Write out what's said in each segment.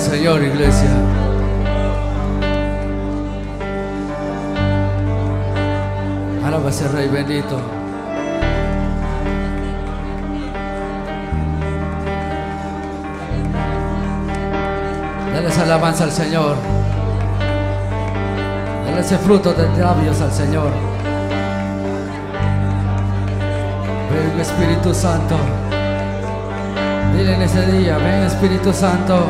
Señor, iglesia. Alaba ese Rey bendito. Dale esa alabanza al Señor. Dale ese fruto de labios al Señor. Ven Espíritu Santo. Dile en ese día, ven Espíritu Santo.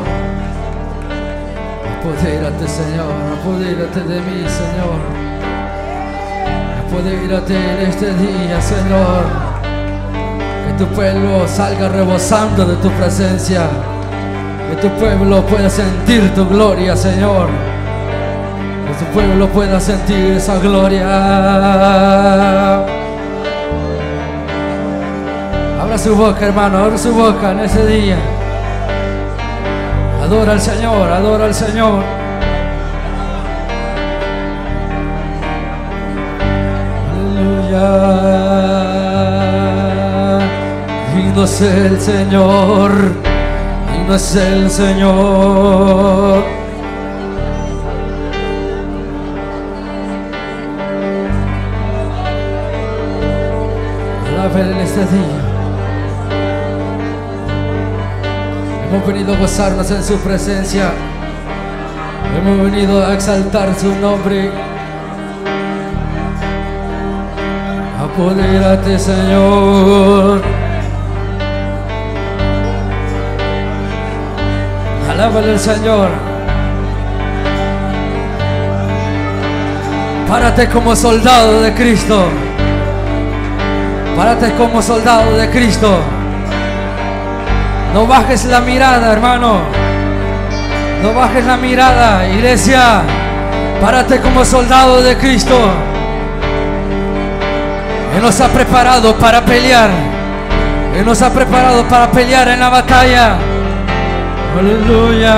Apodérate, Señor, apodérate de mí, Señor. Apodérate en este día, Señor. Que tu pueblo salga rebosando de tu presencia. Que tu pueblo pueda sentir tu gloria, Señor. Que tu pueblo pueda sentir esa gloria. Abra su boca, hermano, abra su boca en ese día. Adora al Señor, adora al Señor. Aleluya. Digno es el Señor, digno es el Señor. Alaben en este día. Hemos venido a gozarnos en su presencia. Hemos venido a exaltar su nombre. Apodérate, Señor. Alábale al Señor. Párate como soldado de Cristo. Párate como soldado de Cristo. No bajes la mirada, hermano. No bajes la mirada, iglesia. Párate como soldado de Cristo. Él nos ha preparado para pelear. Él nos ha preparado para pelear en la batalla. Aleluya.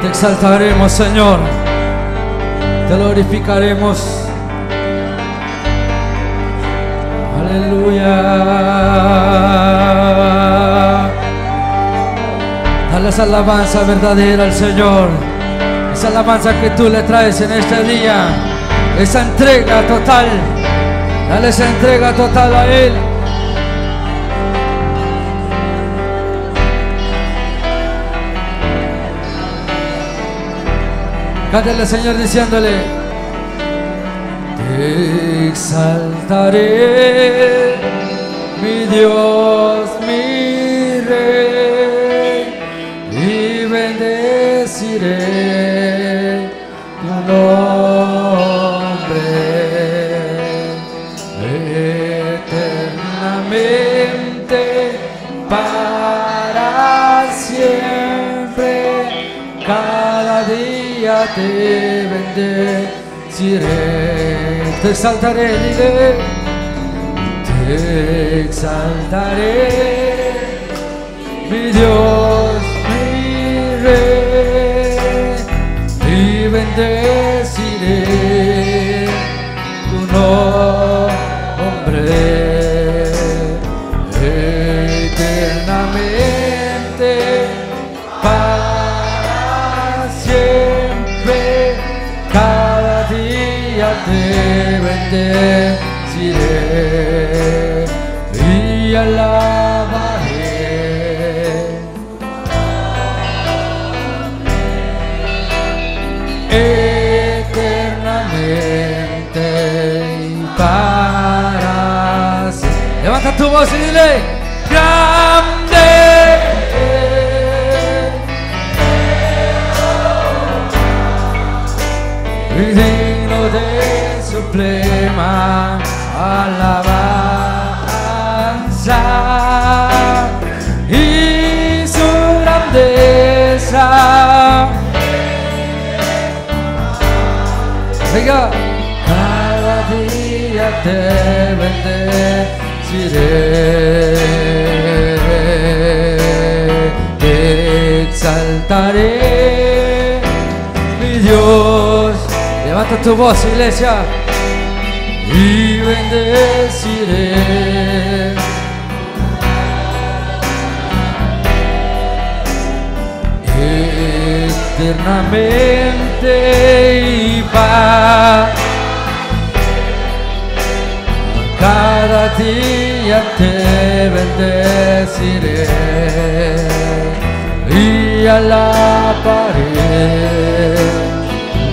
Te exaltaremos, Señor. Te glorificaremos. Aleluya. Dale esa alabanza verdadera al Señor. Esa alabanza que tú le traes en este día. Esa entrega total. Dale esa entrega total a Él. Cántale Señor diciéndole. Exaltaré, mi Dios, mi Rey, y bendeciré tu nombre eternamente para siempre. Cada día te bendeciré, te exaltaré, dile, te exaltaré, mi Dios, mi Rey, y bendeciré bendeciré suprema alabanza y su grandeza. Venga. Cada día te bendeciré, te exaltaré, mi Dios. Levanta tu voz, iglesia, y bendeciré. Eternamente y paz cada día te bendeciré y alabaré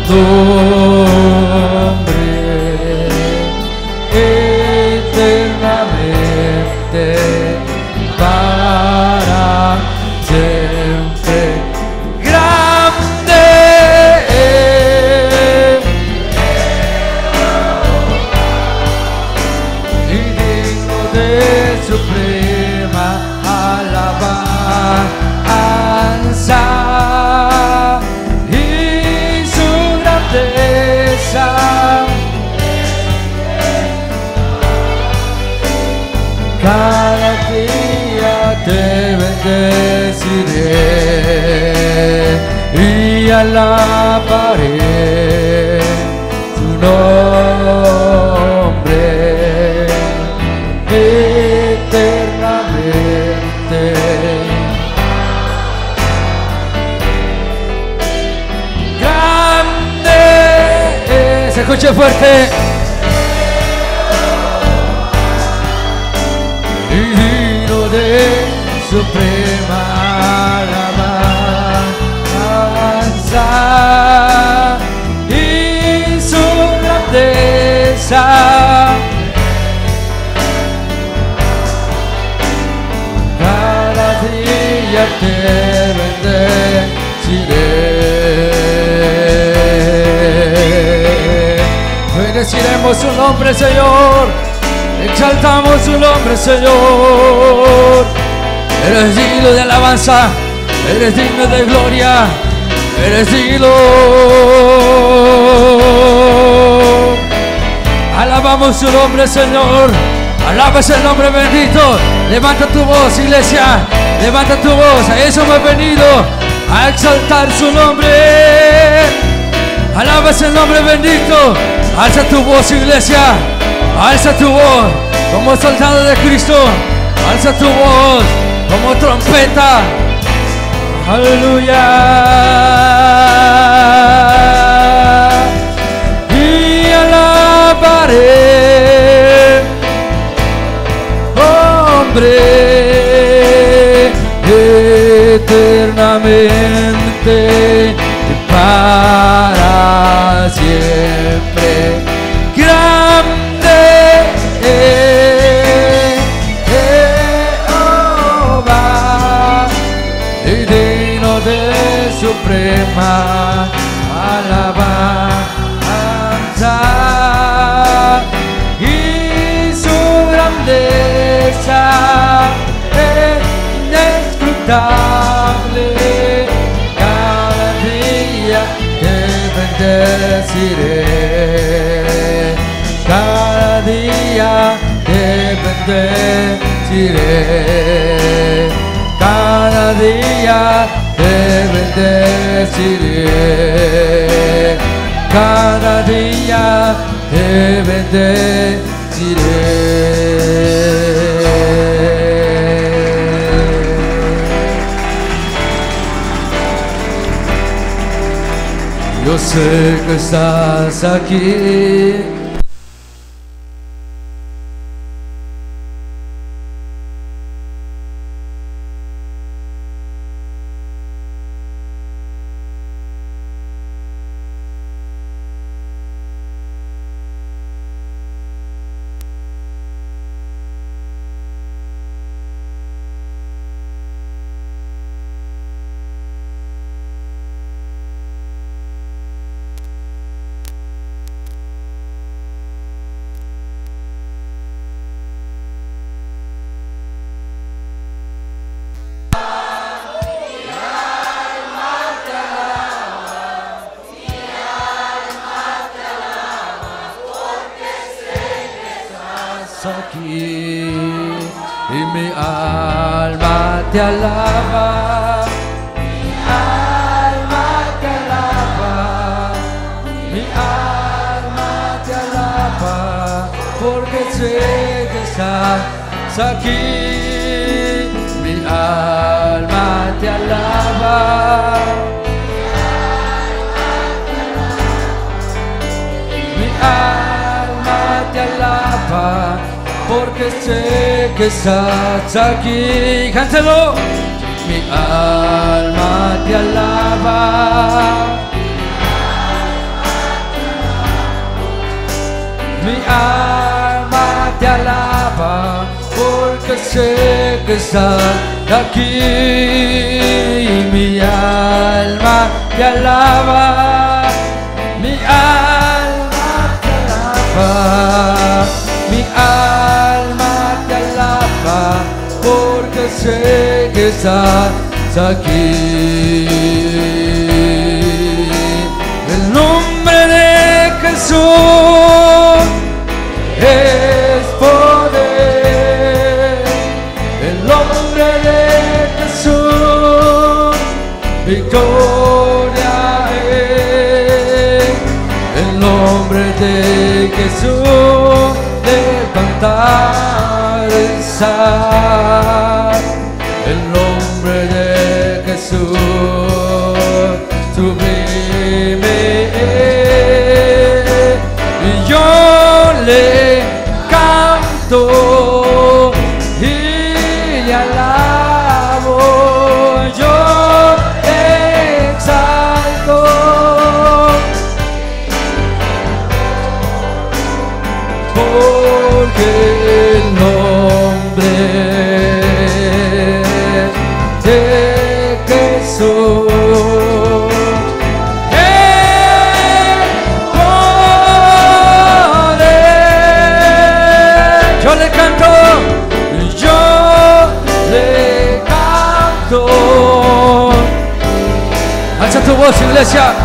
tu alabaré tu nombre eternamente. Grande, se escuche fuerte. digno de grandeza. Cada día te bendeciré. Bendeciremos su nombre, Señor. Exaltamos su nombre, Señor. Eres digno de alabanza, eres digno de gloria, eres digno. Alabamos su nombre, Señor. Alabas el nombre bendito. Levanta tu voz, iglesia. Levanta tu voz. A eso hemos venido. A exaltar su nombre. Alabas el nombre bendito. Alza tu voz, iglesia. Alza tu voz como soldado de Cristo. Alza tu voz como trompeta. Aleluya. Hombre, eternamente para siempre. Grande Jehová y digno de suprema bendeciré cada día te bendeciré cada día te bendeciré Yo sé que estás aquí. Te alaba. Mi alma te alaba. Mi alma te alaba. Porque sé que estás aquí. Porque sé que estás aquí. Cántelo. Mi alma te alaba. Mi alma te alaba porque sé que estás aquí. Mi alma te alaba. Mi alma te alaba. Mi alma sé que estás aquí. El nombre de Jesús es poder. El nombre de Jesús, victoria es. El nombre de Jesús, levantar. El tu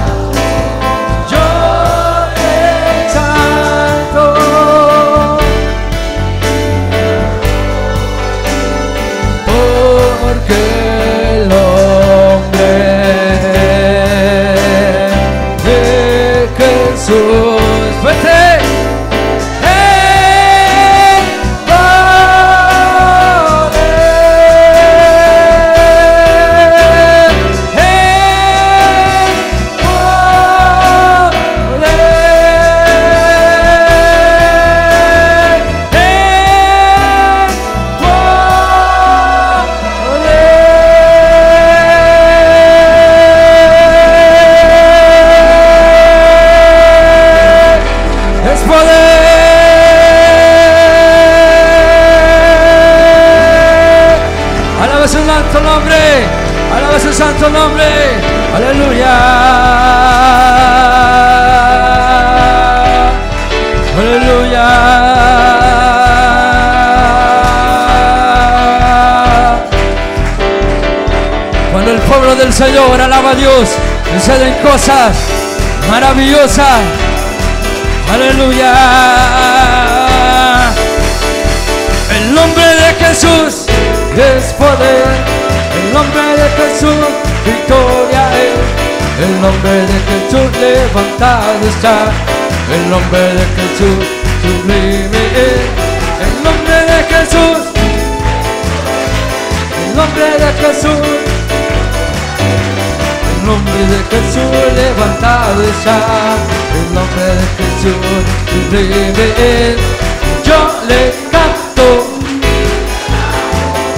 a Dios, suceden cosas maravillosas. Aleluya. El nombre de Jesús es poder. El nombre de Jesús, victoria es. El nombre de Jesús, levantado está. El nombre de Jesús, sublime es. El nombre de Jesús. El nombre de Jesús. Nombre de Jesús levantado está. El nombre de Jesús es. Yo le canto,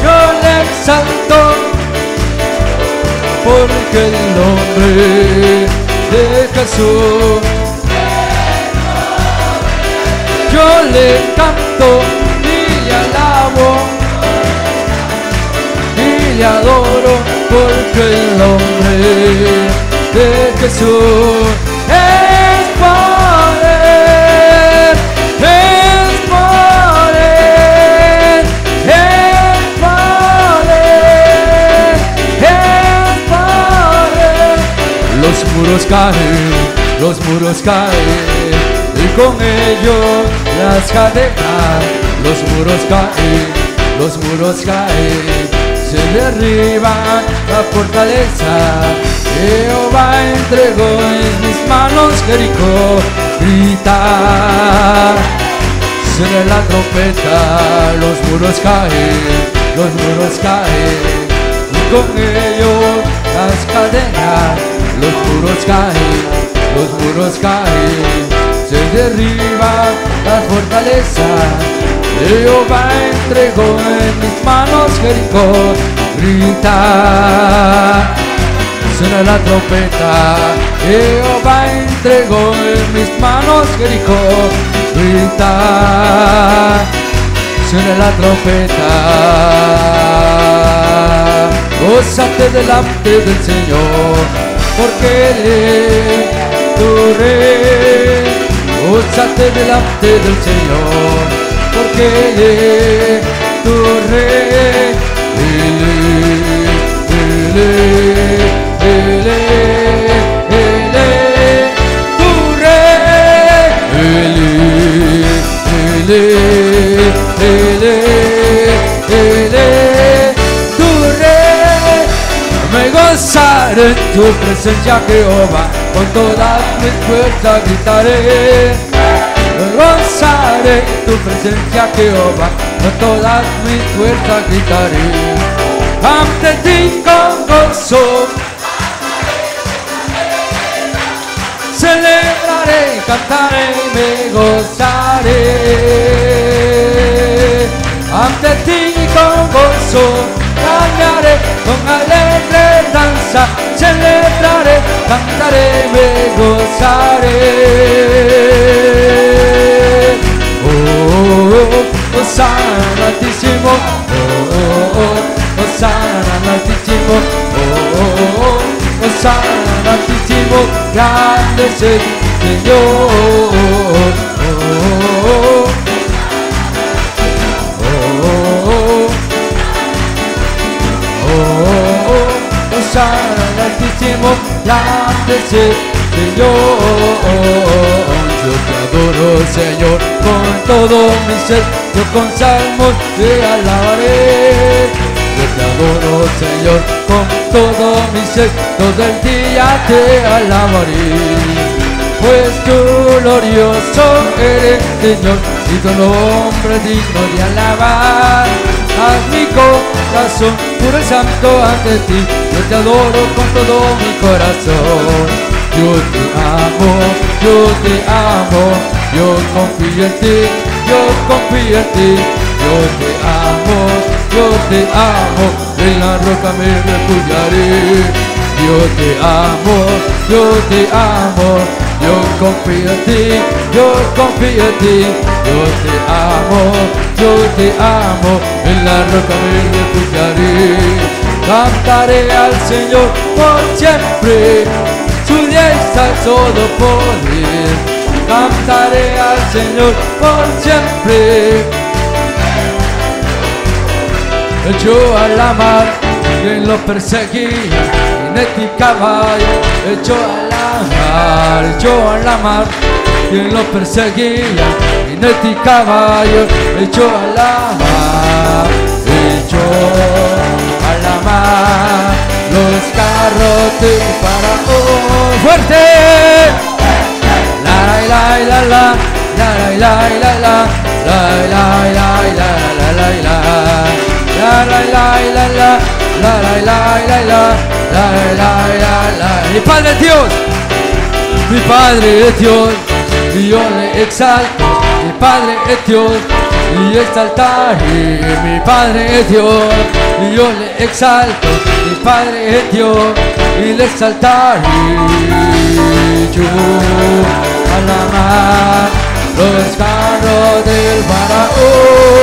yo le exalto, porque el nombre de Jesús. Yo le canto y le alabo y le adoro porque el nombre de Jesús es poder, es poder, es poder, es poder. Los muros caen, los muros caen y con ellos las cadenas, los muros caen, los muros caen, se derriban la fortaleza. Jehová entregó en mis manos Jericó, grita, suena la trompeta, los muros caen, los muros caen, y con ellos las cadenas, los muros caen, los muros caen, se derriba la fortaleza. Jehová entregó en mis manos Jericó, grita, suena la trompeta. Jehová entregó en mis manos Jericó, grita, suena la trompeta. Gózate delante del Señor, porque Él es tu rey. Gózate delante del Señor, porque Él es tu rey. En tu presencia, Jehová, con todas mis fuerzas gritaré. Gozaré en tu presencia, Jehová, con todas mis fuerzas gritaré. Ante ti con gozo, celebraré, cantaré y me gozaré. Ante ti con gozo, cambiaré con alegre danza, celebraré, cantaré, me gozaré. Oh, oh, oh, Hosanna altísimo, oh, oh, oh, altísimo, oh, oh, oh, altísimo, grande es el Señor. Oh, oh, oh, oh, oh, oh, oh, altísimo, grande es el Señor. Yo te adoro, Señor, con todo mi ser, yo con salmos te alabaré. Adoro, Señor, con todo mi ser, todo el día te alabaré. Pues tú glorioso eres, Señor, y tu nombre digno de alabar. Haz mi corazón puro y santo ante ti, yo te adoro con todo mi corazón. Yo te amo, yo te amo, yo confío en ti, yo confío en ti, yo te amo, yo te amo, en la roca me refugiaré. Yo te amo, yo te amo, yo confío en ti, yo confío en ti, yo te amo, yo te amo, en la roca me refugiaré. Cantaré al Señor por siempre, su diestra es todo poder. Cantaré al Señor por siempre. Echó a la mar quien lo perseguía, caballo. Echó a la mar, echó a la mar quien lo perseguía, caballo. Echó a la mar, echó a la mar los carros de faraón. ¡Fuerte! La la la la la la la la la la la la la la la la la la la la la la la la la la la la la mi Padre es Dios mi Padre es Dios y yo le exalto mi Padre es Dios y exaltaré mi Padre es Dios y yo le exalto mi Padre es Dios y le exaltaré yo al amar los carros del faraón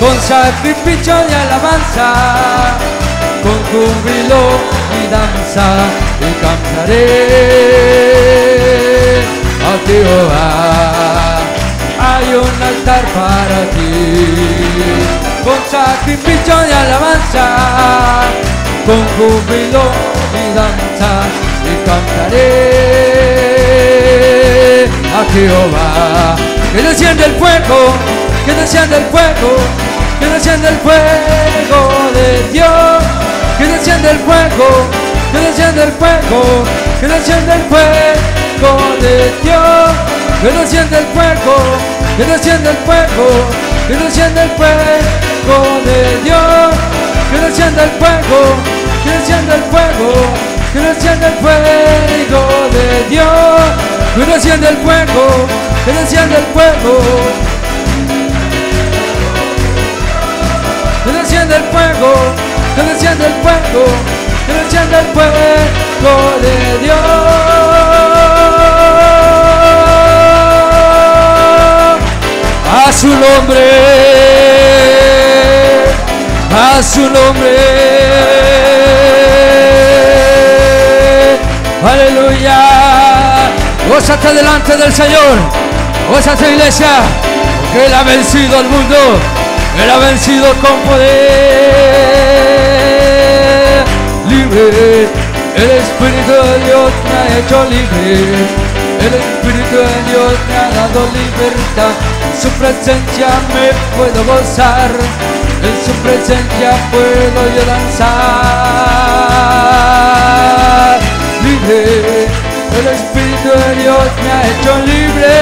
con sacrificio y alabanza, con júbilo y danza, y cantaré a Jehová. Hay un altar para ti, con sacrificio y alabanza, con júbilo y danza, y cantaré a Jehová. que desciende el fuego, que desciende el fuego, que desciende el fuego de Dios, que desciende el fuego, que desciende el fuego, que desciende el fuego de Dios, que desciende el fuego, que desciende el fuego, que desciende el fuego de Dios, que desciende el fuego, que desciende el fuego, que desciende el fuego de Dios, que desciende el fuego, que desciende el fuego. Que desciende el fuego, que desciende el fuego, que desciende el fuego de Dios. A su nombre, a su nombre. Aleluya. Gózate delante del Señor. Gózate iglesia. Que Él ha vencido al mundo. Él ha vencido con poder. Libre. El Espíritu de Dios me ha hecho libre. El Espíritu de Dios me ha dado libertad. En su presencia me puedo gozar. En su presencia puedo yo danzar. Libre. El Espíritu de Dios me ha hecho libre.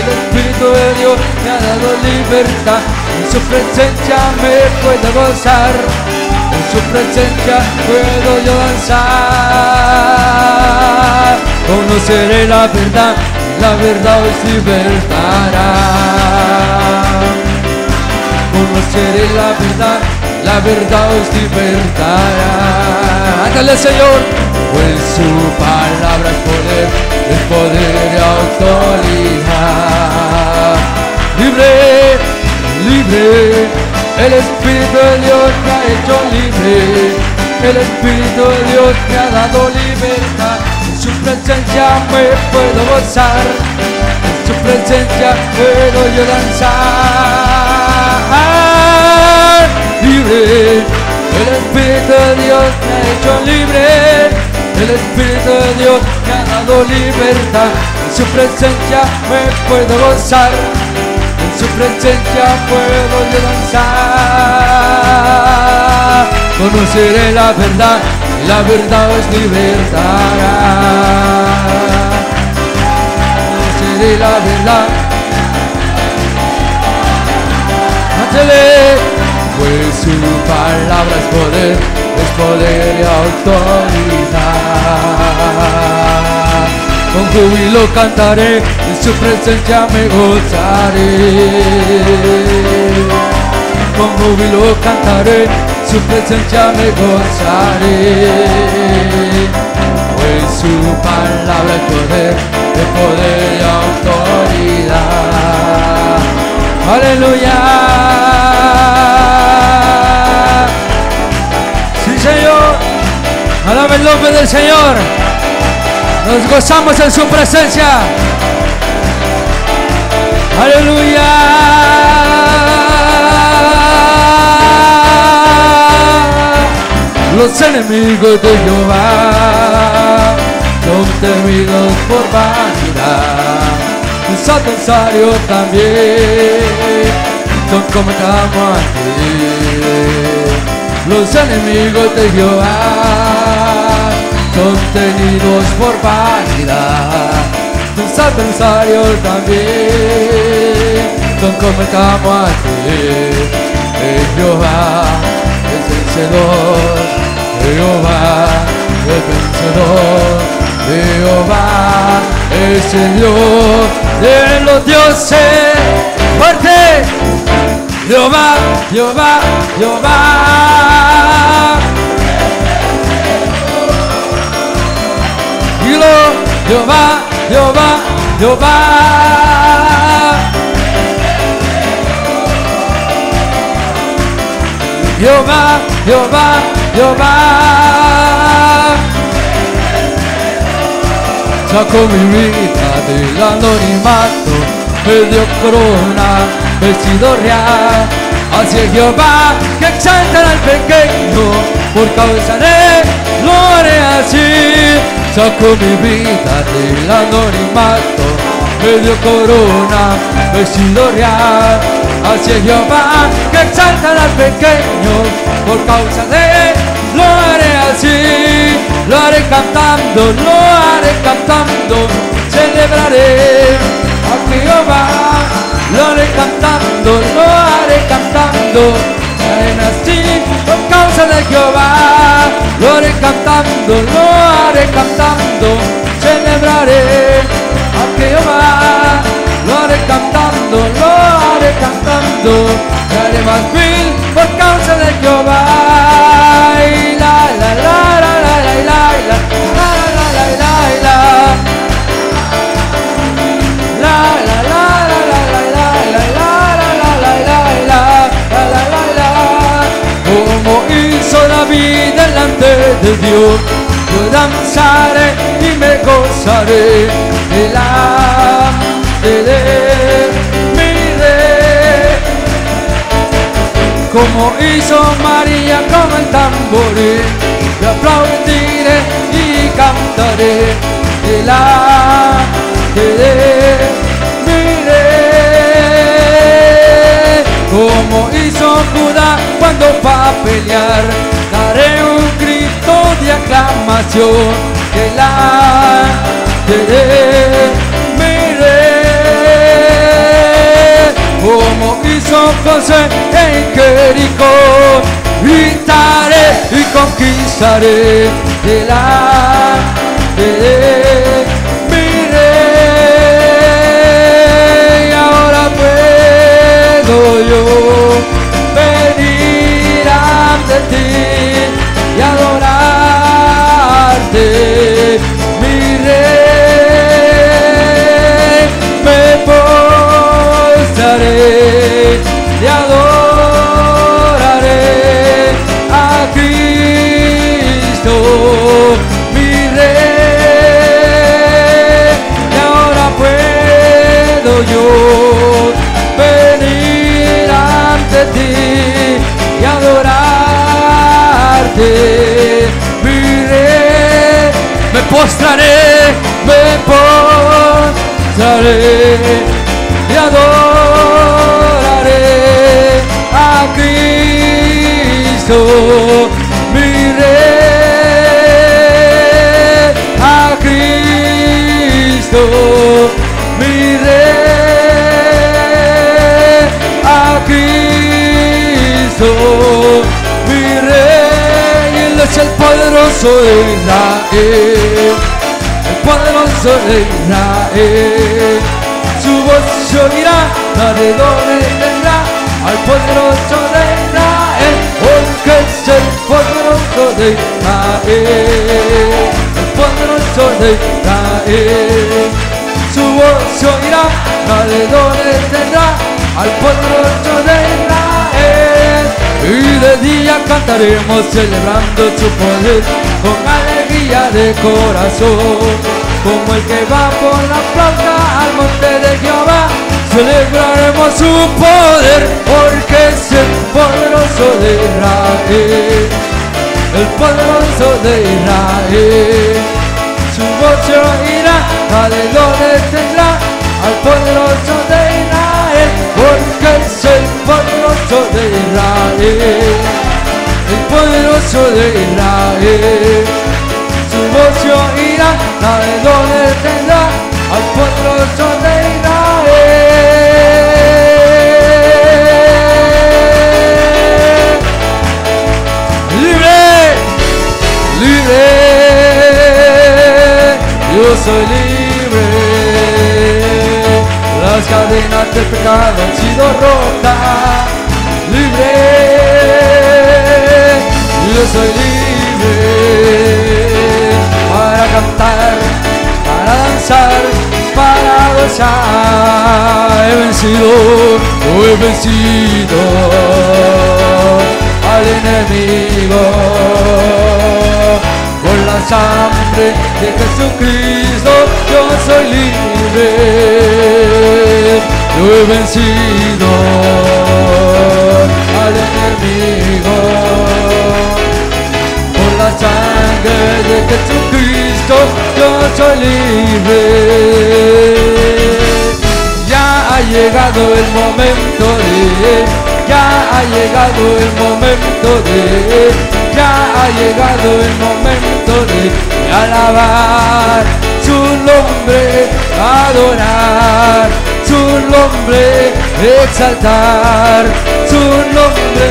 El Espíritu de Dios me ha dado libertad. Su presencia me puedo gozar. En su presencia puedo yo danzar. Conoceré la verdad, la verdad os libertará. Conoceré la verdad, la verdad os libertará. Ándale, Señor. Pues su palabra es poder, es poder y autoridad. Libre, libre, el Espíritu de Dios me ha hecho libre. El Espíritu de Dios me ha dado libertad. En su presencia me puedo gozar. En su presencia puedo yo danzar. Libre, el Espíritu de Dios me ha hecho libre. El Espíritu de Dios me ha dado libertad. En su presencia me puedo gozar. Presencia puedo yo danzar. Conoceré la verdad y la verdad os libertará. Conoceré la verdad. Ándale, pues su palabra es poder, es poder y autoridad. Con júbilo cantaré, su presencia me gozaré. Con júbilo cantaré, su presencia me gozaré. Pues su palabra es poder, es poder y autoridad. Aleluya. Sí, Señor. Alaba el nombre del Señor. Nos gozamos en su presencia. Aleluya. Los enemigos de Jehová son temidos por vanidad. Tus adversarios también son como a ti. Los enemigos de Jehová son tenidos por vanidad. Tus adversarios también son como a ti. El Jehová es vencedor. Jehová es vencedor. Jehová el Dios de los dioses. Fuerte. Jehová, Jehová, Jehová. Dilo, Jehová, Jehová, Jehová. Jehová, Jehová, Jehová. Sacó mi vida del anonimato, me dio corona, vestido real. Hacia Jehová que exalta al pequeño, por causa de lo haré así. Sacó mi vida del anonimato, me dio corona, vestido real. Es Jehová que exalta al pequeño, por causa de lo haré así, lo haré cantando, lo haré cantando, celebraré a Jehová, lo haré cantando, lo haré cantando, haré así por causa de Jehová, lo haré cantando, lo haré cantando, celebraré a Jehová, lo haré cantando, lo haré cantando, haré más mil por causa de Jehová. David delante de Dios. Yo danzaré y me gozaré. Delante de mi rey. Como hizo María con el tamboril yo aplaudiré y cantaré. Delante de mi rey. Como hizo Judá cuando va a pelear daré un grito de aclamación delante de mi rey como hizo José en Jericó gritaré y conquistaré. De mi ante ti y adorarte postraré me postraré y adoraré a Cristo mi rey. A Cristo mi rey. A Cristo es el poderoso de Israel. El poderoso de Israel. Su voz se oirá alrededor al poderoso de Israel porque es el poderoso de Israel. El poderoso de Israel. Su voz se oirá alrededor tendrá al poderoso de Israel y de día cantaremos celebrando su poder con alegría de corazón. Como el que va por la flauta al monte de Jehová celebraremos su poder porque es el poderoso de Israel. El poderoso de Israel. Su voz se oirá alrededor tendrá al poderoso de Israel porque es el poderoso de Israel. El poderoso de Israel. Su voz se oirá alrededor tendrá al poderoso de Israel. Libre libre. Yo soy libre las cadenas del pecado han sido rotas. Libre. Yo soy libre para cantar para danzar para gozar. He vencido he vencido al enemigo la sangre de Jesucristo yo soy libre yo he vencido al enemigo. Por la sangre de Jesucristo yo soy libre. Llegado el momento de, ya ha llegado el momento de, ya ha llegado el momento de alabar su nombre, adorar su nombre, exaltar su nombre,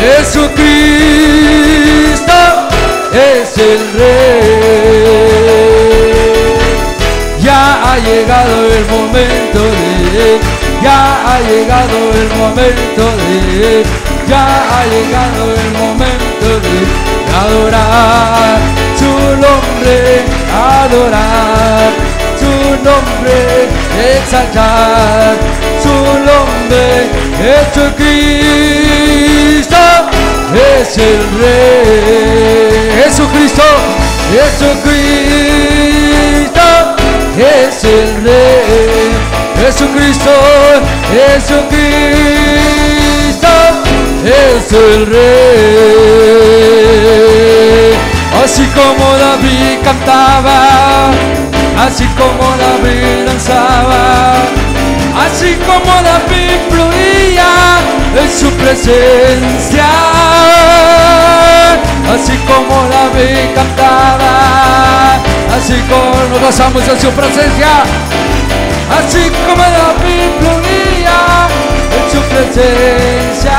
Jesucristo es el Rey. Ya ha llegado el momento de, ya ha llegado el momento de, ya ha llegado el momento adorar su nombre, adorar su nombre, exaltar su nombre, Jesucristo es el Rey. Jesucristo, Jesucristo es el Rey. Jesucristo, Jesucristo es el Rey. Así como David cantaba, así como David danzaba, así como David fluía en su presencia, así como David cantaba, así como nos gozamos en su presencia, así como David fluía en su presencia,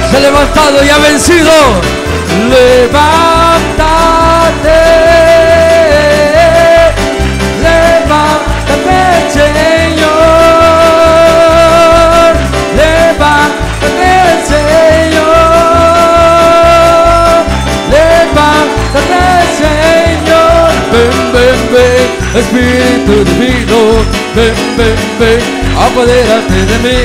se ha levantado y ha vencido. Levántate, levántate, Señor, levántate, Señor, levántate, Señor, ven, ven, ven, Espíritu divino, ven, ven, ven, apodérate de mí,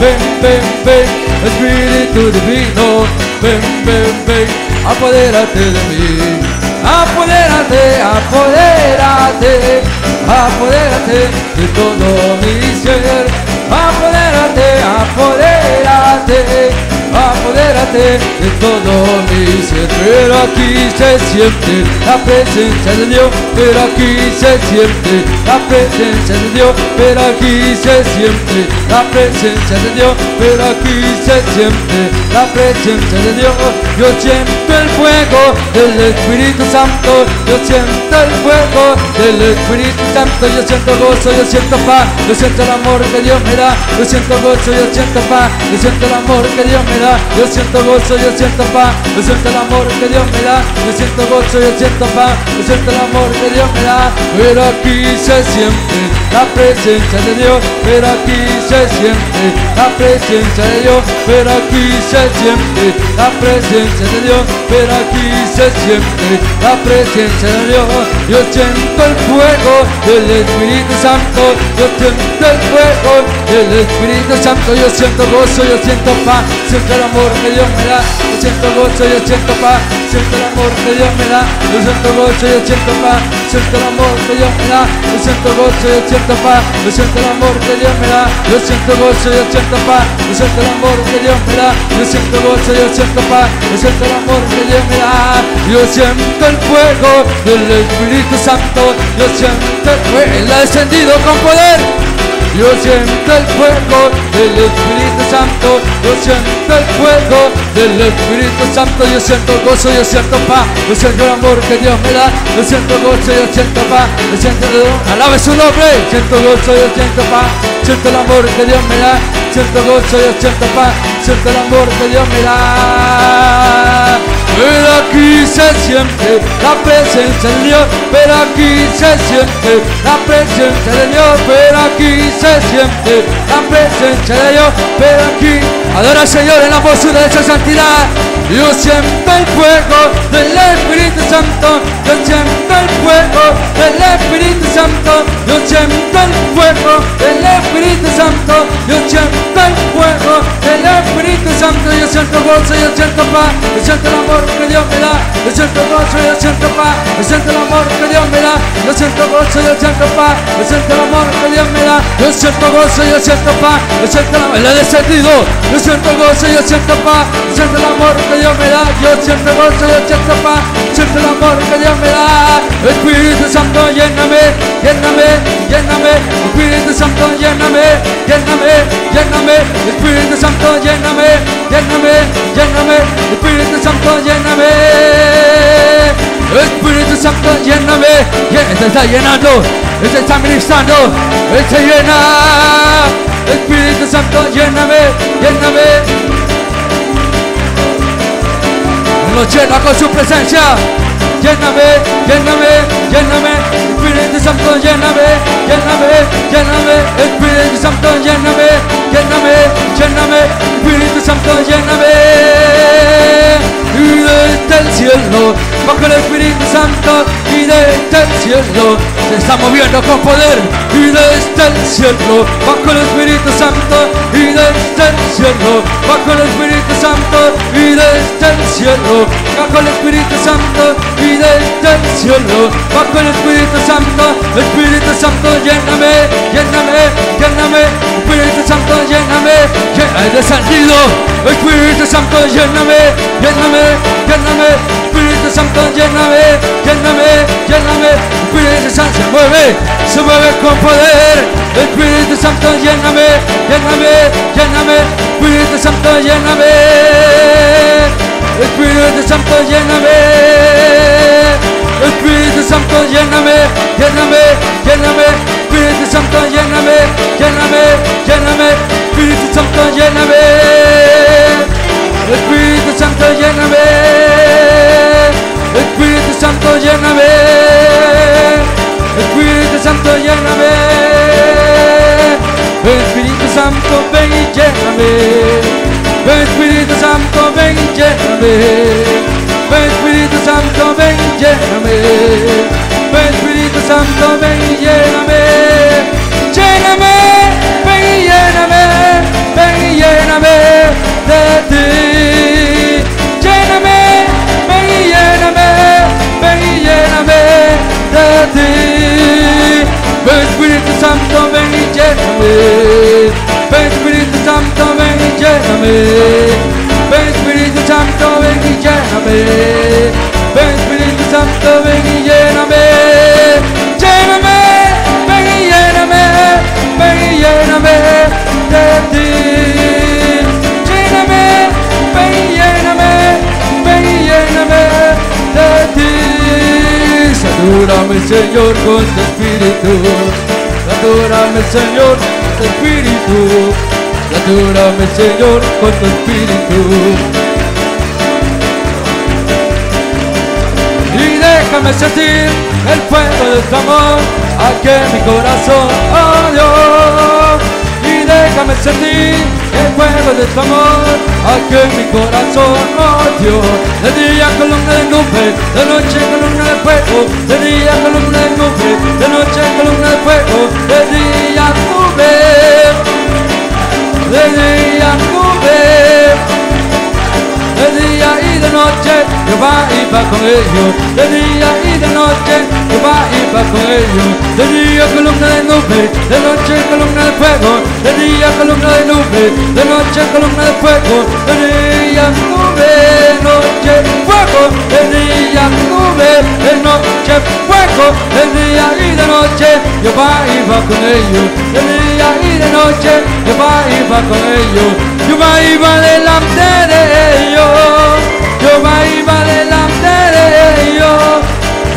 ven, ven, ven, Espíritu divino, ven, ven, ven, apodérate de mí, apodérate, apodérate, apodérate de todo mi ser, apodérate, apodérate, apodérate de todo mi ser, pero aquí se siente la presencia de Dios, pero aquí se siente la presencia de Dios, pero aquí se siente. La presencia de Dios, pero aquí se siente. La presencia de Dios, yo siento el fuego del Espíritu Santo, yo siento el fuego del Espíritu Santo, yo siento gozo, yo siento paz, yo siento el amor que Dios me da, yo siento gozo, yo siento paz, yo siento el amor que Dios me da, yo siento gozo, yo siento paz, yo siento el amor que Dios me da, yo siento gozo, yo siento paz, yo siento el amor que Dios me da, pero aquí se siente la presencia de Dios, pero aquí se siente la presencia de Dios, pero aquí se siente la presencia de Dios, pero aquí se siente la presencia de Dios, yo siento el fuego del Espíritu Santo, yo siento el fuego del Espíritu Santo, yo siento gozo, yo siento paz, siento el amor que Dios me da, yo siento gozo, yo siento paz, siento el amor que Dios me da, yo siento gozo, yo siento paz, siento el amor que Dios me da, yo siento gozo, yo siento paz, yo siento el amor que Dios me da, yo siento gozo, yo siento paz, yo siento el amor que Dios me da, yo siento gozo, yo siento paz, yo siento el amor que Dios me da, yo siento el fuego del Espíritu Santo, yo siento el fuego, Él ha descendido con poder. Yo siento el fuego del Espíritu Santo, yo siento el fuego del Espíritu Santo, yo siento gozo, yo siento paz, yo siento el amor que Dios me da, yo siento gozo, yo siento paz, yo siento alabe su nombre, siento gozo, yo siento paz, siento el amor que Dios me da, siento gozo, yo siento paz, siento el amor que Dios me da. Pero aquí se siente la presencia de Dios, pero aquí se siente la presencia de Dios, pero aquí se siente la presencia de Dios, pero aquí. Adora al Señor en la postura de esa santidad. Yo siento el fuego del Espíritu Santo, yo siento el fuego del Espíritu Santo, yo siento el fuego del Espíritu Santo, yo siento el fuego del Espíritu Santo, yo siento gozo, yo siento paz, yo siento el amor que Dios me da, yo siento gozo, yo siento paz, yo siento el amor que Dios me da, yo siento gozo, yo siento paz, yo siento el amor que Dios me da, yo siento gozo, yo siento paz, yo siento amor, le he descendido, yo siento gozo, yo siento paz, yo siento el amor que Dios me da, yo siento gozo, yo siento paz, siento el amor que Dios me da, Espíritu Santo lléname, lléname, lléname, Espíritu Santo lléname, lléname, lléname, Espíritu Santo lléname, lléname, lléname, Espíritu Santo lléname. Espíritu Santo lléname, te está llenando, te está ministrando, Él te llena. Espíritu Santo lléname, lléname. Nos llena con su presencia. Lléname, lléname, lléname, Santo, lléname, lléname, lléname, Espíritu Santo, lléname, lléname, lléname, Espíritu Santo, lléname. Y desde el cielo, bajo el Espíritu Santo, y desde el cielo, se está moviendo con poder. Y desde el cielo, bajo el Espíritu Santo, y desde el cielo, bajo el Espíritu cielo, bajo el Espíritu Santo, y desde el cielo, bajo el Espíritu Santo, Espíritu Santo, lléname, lléname, lléname, Espíritu Santo, lléname, lléname de sentido, Espíritu Santo, lléname, lléname, lléname, Espíritu Santo, lléname, lléname, lléname, Espíritu Santo se mueve, se mueve con poder, Espíritu Santo, lléname, lléname, lléname, Espíritu Santo, lléname. Espíritu Santo, lléname. Espíritu Santo, lléname, lléname, lléname. Espíritu Santo, lléname, lléname, lléname. Espíritu Santo, lléname. Espíritu Santo, lléname. Espíritu Santo, lléname. Espíritu Santo, lléname. Espíritu Santo, ven y lléname. Ven Espíritu Santo, ven lléname. Ven Espíritu Santo, ven lléname. Ven Espíritu Santo, ven y lléname. Lléname, ven y lléname, ven y lléname de ti. Lléname, ven y lléname, ven y lléname de ti. Ven Espíritu Santo, ven y lléname. Ven Espíritu Santo, ven y lléname. Ven Espíritu Santo, ven y lléname. Ven Espíritu Santo, ven y lléname. Lléname, ven y lléname, ven y lléname de ti. Satúrame, Señor, con tu espíritu. Satúrame, Señor, con tu espíritu. Satúrame, Señor, con tu espíritu. Y déjame sentir el fuego de tu amor, aquí en mi corazón, oh Dios. Y déjame sentir el fuego de tu amor, aquí en mi corazón, Dios. De día columna de nube, de noche columna de fuego, de día columna de nube, de noche columna de fuego, de día nube, de día nube. De día de noche, Jehová iba con ellos, de día y de noche, Jehová iba con ellos, de día columna de nube, de noche columna de fuego, de día columna de nube, de noche columna de fuego, de día nube, noche fuego, de día nube, de noche fuego, de día y de noche, Jehová iba con ellos, de día y de noche, Jehová iba con ellos, Jehová iba delante de ellos. Jehová iba delante.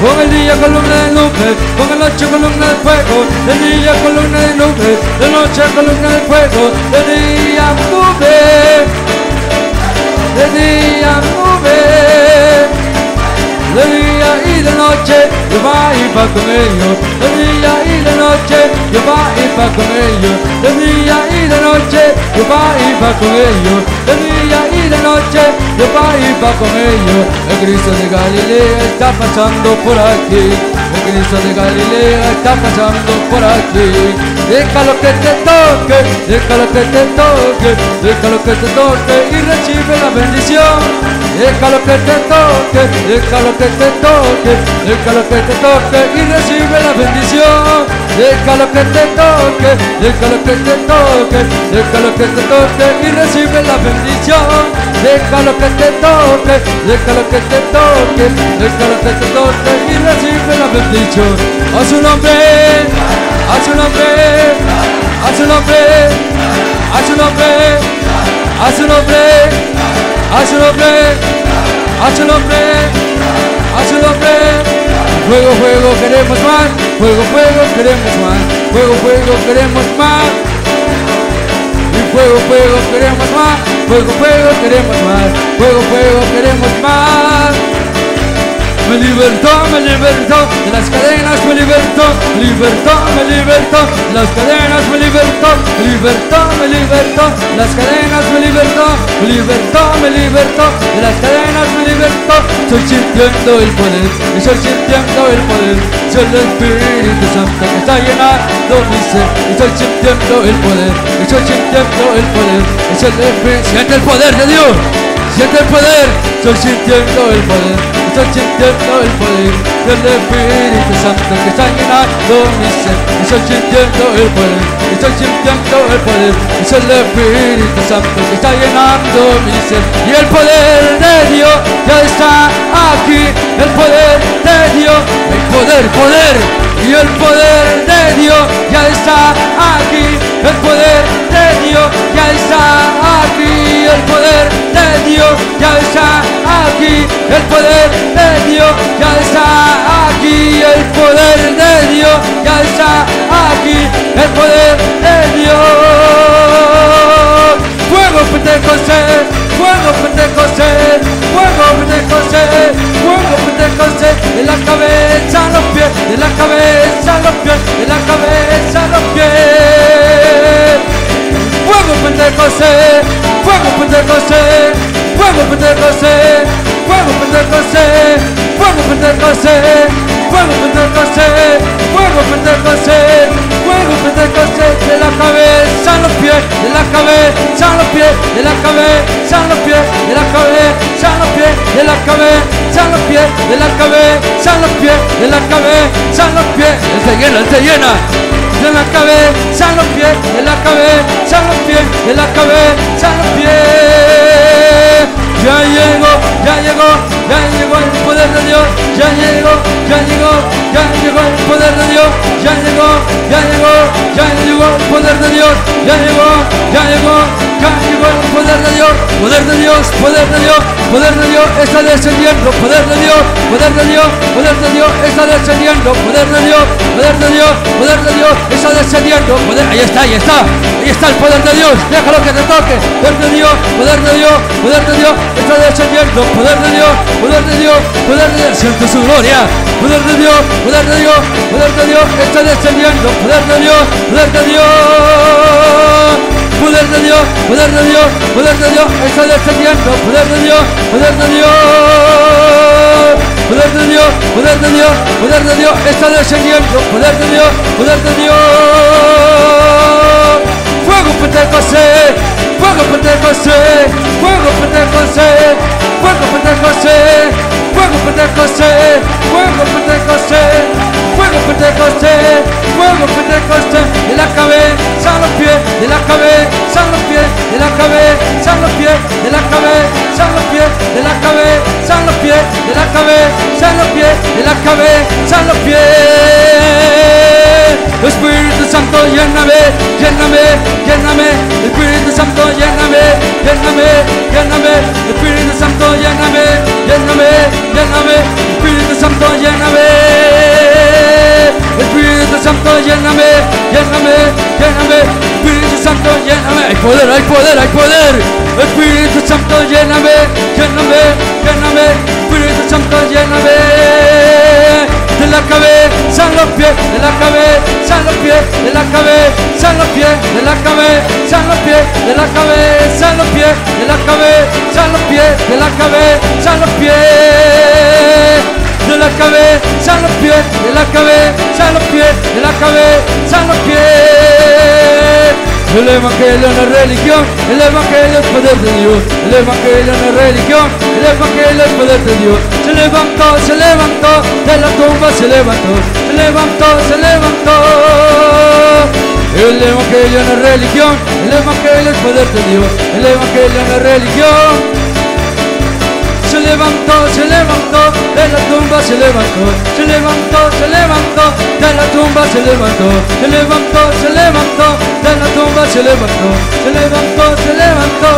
Con el día columna de nube, con la noche columna de fuego, de día columna de nube, de noche columna de fuego, de día nube, de día nube, de día y de noche, Jehová iba con ellos, de día y de noche, Jehová iba con ellos, de día y de noche, Jehová iba con ellos, de día y de noche, Jehová iba con ellos, el Cristo de Galilea está pasando por aquí, el Cristo de Galilea está pasando por aquí. Déjalo que te toque, déjalo que te toque, déjalo que te toque y recibe la bendición. Déjalo que te toque, déjalo que te toque, déjalo que te toque y recibe la bendición. Déjalo que te toque, déjalo que te toque, déjalo que te toque y recibe la bendición. Déjalo que te toque, déjalo que te toque, déjalo que te toque y recibe la bendición. A su nombre, a su nombre, a su nombre, a su nombre, a su nombre, a su nombre, a su nombre, a su nombre. Fuego, fuego, queremos más. Fuego, fuego, queremos más. Fuego, fuego, queremos más. Y fuego, fuego, queremos más. Fuego, fuego, queremos más. Fuego, fuego, queremos. Me libertó, me libertó de las cadenas, me libertó, libertó, me libertó de las cadenas, me libertó, libertó, me libertó de las cadenas, me libertó, libertó, me libertó de las cadenas, me libertó. Estoy sintiendo el poder, estoy sintiendo el poder, soy el Espíritu Santo que está llenando mi ser. Estoy sintiendo el poder, estoy sintiendo el poder, es el Espíritu, siente el poder de Dios, siente el poder, estoy sintiendo el poder estoy sintiendo el poder del Espíritu Santo que está llenando mi ser. Estoy sintiendo el poder, estoy sintiendo el poder. Es el Espíritu Santo que está llenando mi ser. Y el poder de Dios ya está aquí. El poder de Dios, el poder, poder. Y el poder de Dios ya está aquí. El poder de Dios ya está El poder de Dios ya está aquí. El poder de Dios ya está aquí, el poder de Dios ya está aquí, el poder de Dios. Fuego Pentecostés, fuego Pentecostés, fuego Pentecostés, fuego Pentecostés, de la cabeza a los pies, de la cabeza a los pies, de la cabeza a los pies. Fuego Pentecostés, fuego Pentecostés, fuego Pentecostés fuego Pentecostés, fuego Pentecostés, fuego Pentecostés, fuego Pentecostés, fuego Pentecostés, de la cabeza a los pies, de la cabeza a los pies, de la cabeza a los pies, de la cabeza a los pies, de la cabeza a los pies, de la cabeza a los pies, de la cabeza a los pies, se llena, se llena de la cabeza a los pies, de la cabeza a los pies, de la cabeza a los pies. Ya llegó, ya llegó, ya llegó el poder de Dios, ya llegó, ya llegó, ya llegó el poder de Dios, ya llegó, ya llegó, ya llegó el poder de Dios, ya llegó, ya llegó, ya llegó el poder de Dios, poder de Dios, poder de Dios, poder de Dios está descendiendo, poder de Dios, poder de Dios, poder de Dios está descendiendo, poder de Dios, poder de Dios, poder de Dios está descendiendo, poder, ahí está, ahí está, ahí está el poder de Dios, déjalo que te toque, poder de Dios, poder de Dios, poder de Dios, está descendiendo, poder de Dios, poder de Dios, poder de Dios, siente su gloria, poder de Dios, poder de Dios, poder de Dios, está descendiendo, poder de Dios, poder de Dios, poder de Dios, poder de Dios, poder de Dios, está descendiendo, poder de Dios, poder de Dios, poder de Dios, poder de Dios, poder de Dios, está descendiendo, poder de Dios, poder de Dios, fuego Pentecostés, fuego fuego fuego fuego fuego fuego fuego de la cabeza a los pies, de la cabeza a los pies, de la cabeza a los pies, de la cabeza a los pies, de la cabeza a los pies, de la cabeza a los pies, la cabeza a los. Espíritu Santo, lléname, lléname, lléname, Espíritu Santo, lléname, lléname, lléname, Espíritu Santo, lléname, lléname, lléname, Espíritu Santo, lléname. Espíritu Santo, lléname, lléname, lléname, Espíritu Santo, lléname. Hay poder, hay poder, hay poder. Espíritu Santo, lléname, lléname, lléname, Espíritu Santo, lléname de la cabeza los pies, de la cabeza los pies, de la cabeza los pies, de la cabeza los pies, de la cabeza los pies, de la cabeza los pies, de la cabeza los pies. de la cabeza los pies, de la cabeza los pies, de la cabeza los pies. El Evangelio no es religión, el Evangelio es poder de Dios. El Evangelio no es religión, el Evangelio es poder de Dios. Se levantó, se levantó, de la tumba se levantó, se levantó, se levantó. El Evangelio no es religión, el Evangelio es poder de Dios. El Evangelio no es religión, se levantó, se levantó, de la tumba se levantó, se levantó, se levantó, de la tumba se levantó, se levantó, se levantó, de la tumba se levantó, se levantó, se levantó.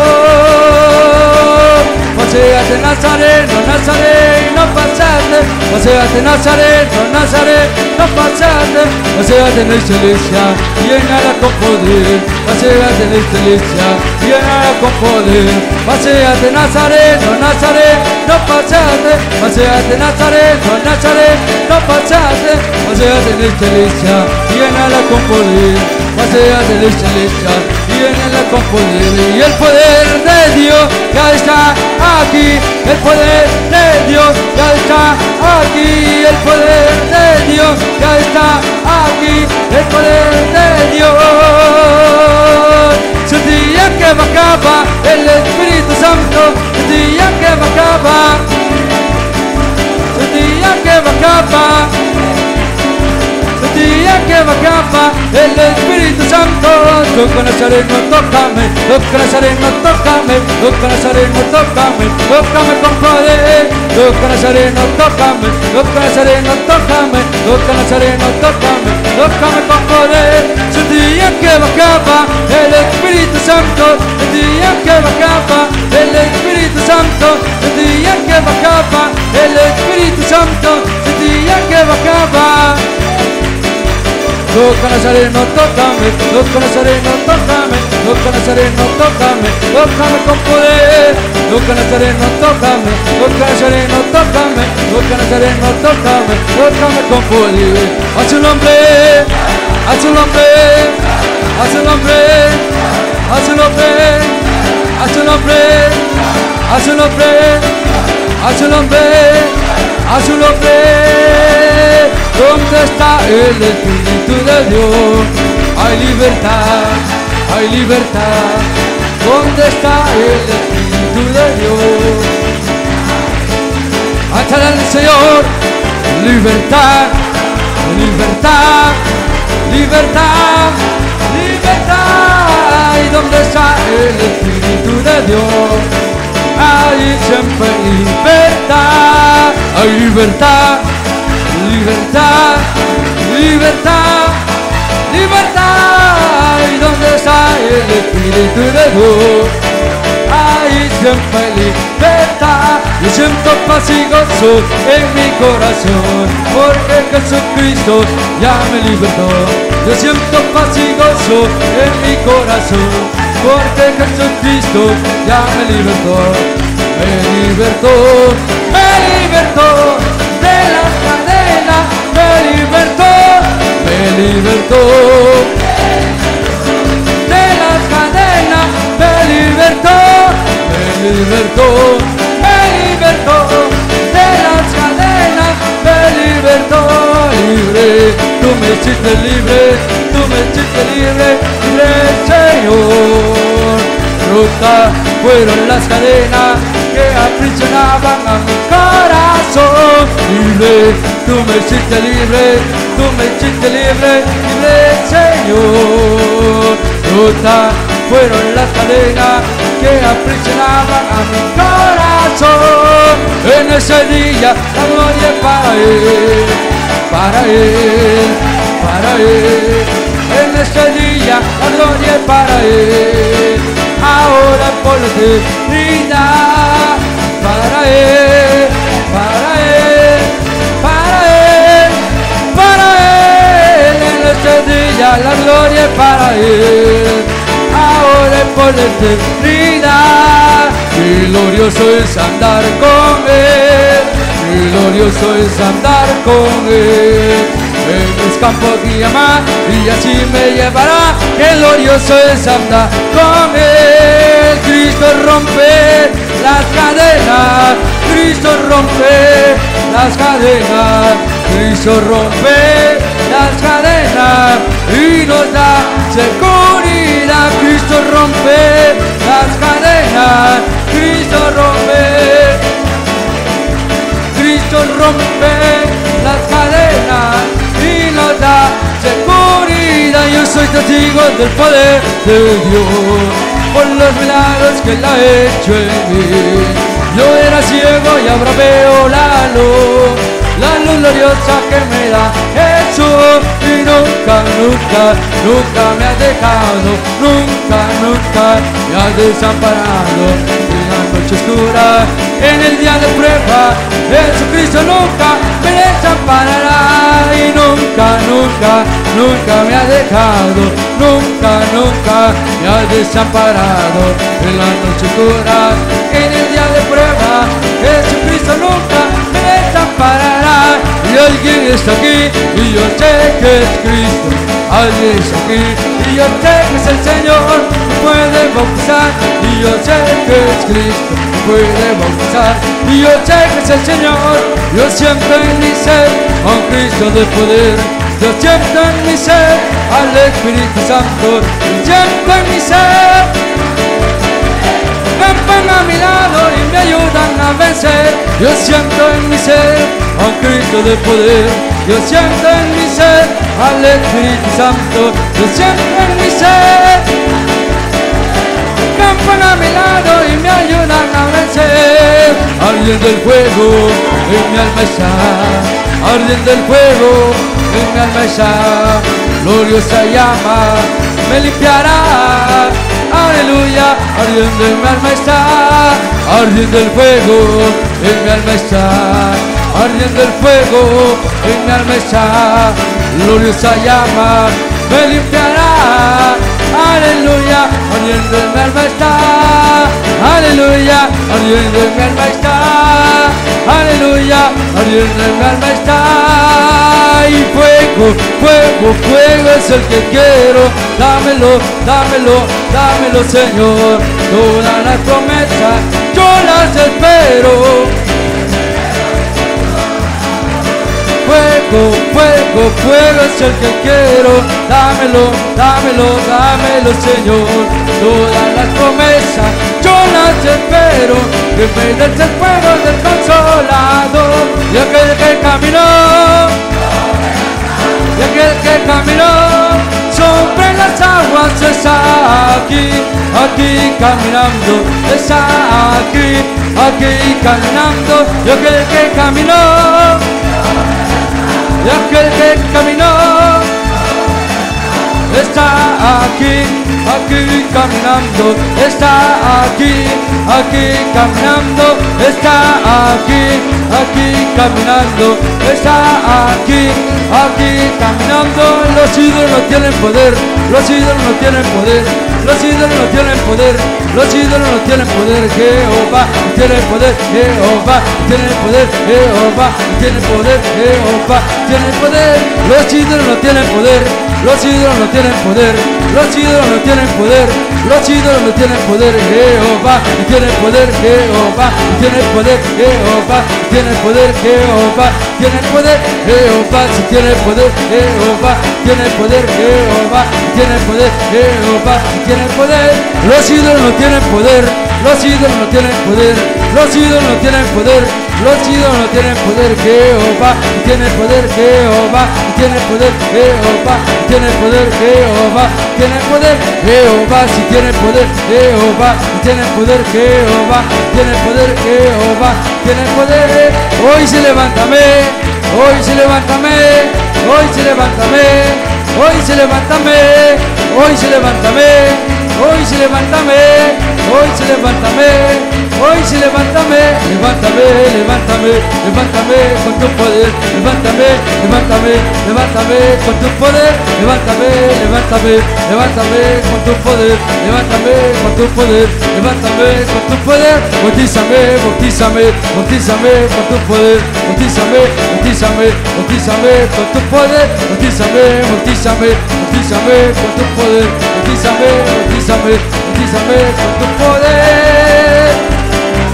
Paseate Nazareno, Nazareno, pasate, paseate. Nazareno, Nazareno, pasate, paseate. En la iglesia, llénala con poder, paseate en la iglesia, llénala con poder, paseate Nazareno, Nazareno, pasate, paseate. Nazareno, Nazareno, pasate, paseate. En la iglesia, llénala con poder, paseate en la iglesia, llénala con poder, y el poder de Dios ya está aquí, el poder de Dios ya está aquí, el poder de Dios ya está aquí, el poder de Dios. Sentía que bajaba el Espíritu Santo, sentía que bajaba, sentía que bajaba. Sentía que bajaba el Espíritu Santo. Toca Nazareno, tócame Toca Nazareno, tócame Toca Nazareno, tócame Tócame con poder Toca Nazareno, tócame Toca Nazareno, tócame Toca Nazareno, tócame Tócame con poder Sentía que bajaba el Espíritu Santo. Sentía que bajaba el Espíritu Santo. Sentía que bajaba el Espíritu Santo. Sentía que bajaba Toca Nazareno, tócame, toca Nazareno, tócame, toca Nazareno, tócame, tócame con poder. Toca Nazareno, tócame, toca Nazareno, tócame, toca Nazareno, tócame, tócame con poder. A su nombre, a su nombre, a su nombre, a su nombre, a su nombre, a su nombre, a su nombre, a su nombre. ¿Dónde está el Espíritu de Dios? Hay libertad, hay libertad. ¿Dónde está el Espíritu de Dios? Hasta el Señor, libertad, libertad, libertad, libertad. ¿Y dónde está el Espíritu de Dios? Hay siempre libertad, hay libertad libertad, libertad, libertad. ¿Y dónde está el Espíritu de Dios? Ahí siempre libertad. Yo siento paz y gozo en mi corazón, porque Jesucristo ya me libertó. Yo siento paz y gozo en mi corazón, porque Jesucristo ya me libertó. Me libertó, me libertó libertó, me libertó. De las cadenas, me libertó, me libertó, me libertó. De las cadenas, me libertó. Libre, tú me hiciste libre, tú me hiciste libre, libre Señor. Rotas fueron las cadenas aprisionaban a mi corazón. Libre, tú me hiciste libre, tú me hiciste libre, libre Señor. Rotas fueron las cadenas que aprisionaban a mi corazón. En ese día la gloria para él, para él, para él. En ese día la gloria para él ahora por la eternidad. Para Él, para Él, para Él, para Él. En este día la gloria es para Él. Ahora y por la eternidad. Y glorioso es andar con Él. Y glorioso es andar con Él en mis campos guíame y así me llevará. Qué glorioso andar con él. Cristo rompe las cadenas, Cristo rompe las cadenas, Cristo rompe las cadenas y nos da seguridad, del poder de Dios por los milagros que Él ha hecho en mí. Yo era ciego y ahora veo la luz, la luz gloriosa que me da Jesús. Y nunca, nunca, nunca me ha dejado, nunca, nunca me ha desamparado. En la noche oscura, en el día de prueba, Jesucristo nunca me desamparará. Y nunca, nunca, nunca me ha dejado, nunca, nunca me ha desamparado. En la noche oscura, en el día de prueba, Jesucristo nunca me desamparará. Y alguien está aquí, y yo sé que es Cristo. Alguien está aquí, y yo sé que es el Señor. Puede bautizar, y yo sé que es Cristo. Puede y yo sé que es el Señor. Yo siento en mi ser a un Cristo de poder. Yo siento en mi ser al Espíritu Santo. Yo siento en mi ser campan a mi lado y me ayudan a vencer. Yo siento en mi ser a un Cristo de poder. Yo siento en mi ser al Espíritu Santo. Yo siento en mi ser. A mi lado y me ayudan a vencer. Ardiendo el fuego en mi alma está. Ardiendo el fuego en mi alma está. Gloriosa llama me limpiará aleluya, ardiendo en mi alma está, ardiendo el fuego, en mi alma está, ardiendo el fuego, en mi alma está, gloriosa llama, me limpiará, aleluya, ardiendo en mi alma está, aleluya, ardiendo en mi alma está, aleluya, ardiendo en mi alma está, y fuego, fuego, fuego es el que quiero, dámelo, dámelo, dámelo Señor, fuego, fuego es el que quiero, dámelo, dámelo, dámelo Señor, todas las promesas yo las espero, que me des el fuego del consolador, y aquel que caminó y aquel que caminó sobre las aguas está aquí, aquí caminando, está aquí, aquí caminando, y aquel que caminó, y aquel que caminó, está aquí, aquí caminando, está aquí, aquí caminando, está aquí, aquí caminando, está aquí, aquí caminando. Los ídolos no tienen poder, los ídolos no tienen poder, los ídolos no tienen poder, los ídolos no tienen poder. Jehová tiene poder, Jehová tiene poder, Jehová tiene poder, Jehová tiene poder. Los ídolos no tienen poder, los ídolos no tienen poder, los ídolos no tienen poder, los ídolos no tienen poder. Jehová tiene poder, Jehová tiene poder, Jehová tiene poder, Jehová tiene poder, Jehová si tiene poder, Jehová tiene poder, Jehová tiene poder, Jehová tiene poder. Los ídolos no tienen poder, los ídolos no tienen poder, los ídolos no tienen poder, los ídolos no tienen poder, Jehová tiene poder, Jehová tiene poder, Jehová tiene poder, Jehová tiene poder, Jehová si tiene poder, Jehová tiene poder, Jehová tiene poder, Jehová tiene poder. Hoy se levántame, hoy se levántame, hoy se levántame, hoy se levántame, hoy se levántame, hoy se levántame, hoy se levántame, hoy se levántame, levántame, levántame, levántame con tu poder, levántame, levántame, levántame con tu poder, levántame, levántame, levántame con tu poder, levántame con tu poder, levántame con tu poder, bautízame, bautízame, bautízame con tu poder, bautízame, bautízame, bautízame con tu poder, bautízame, bautízame, bautízame con tu poder, bautízame, bautízame, bautízame con tu poder.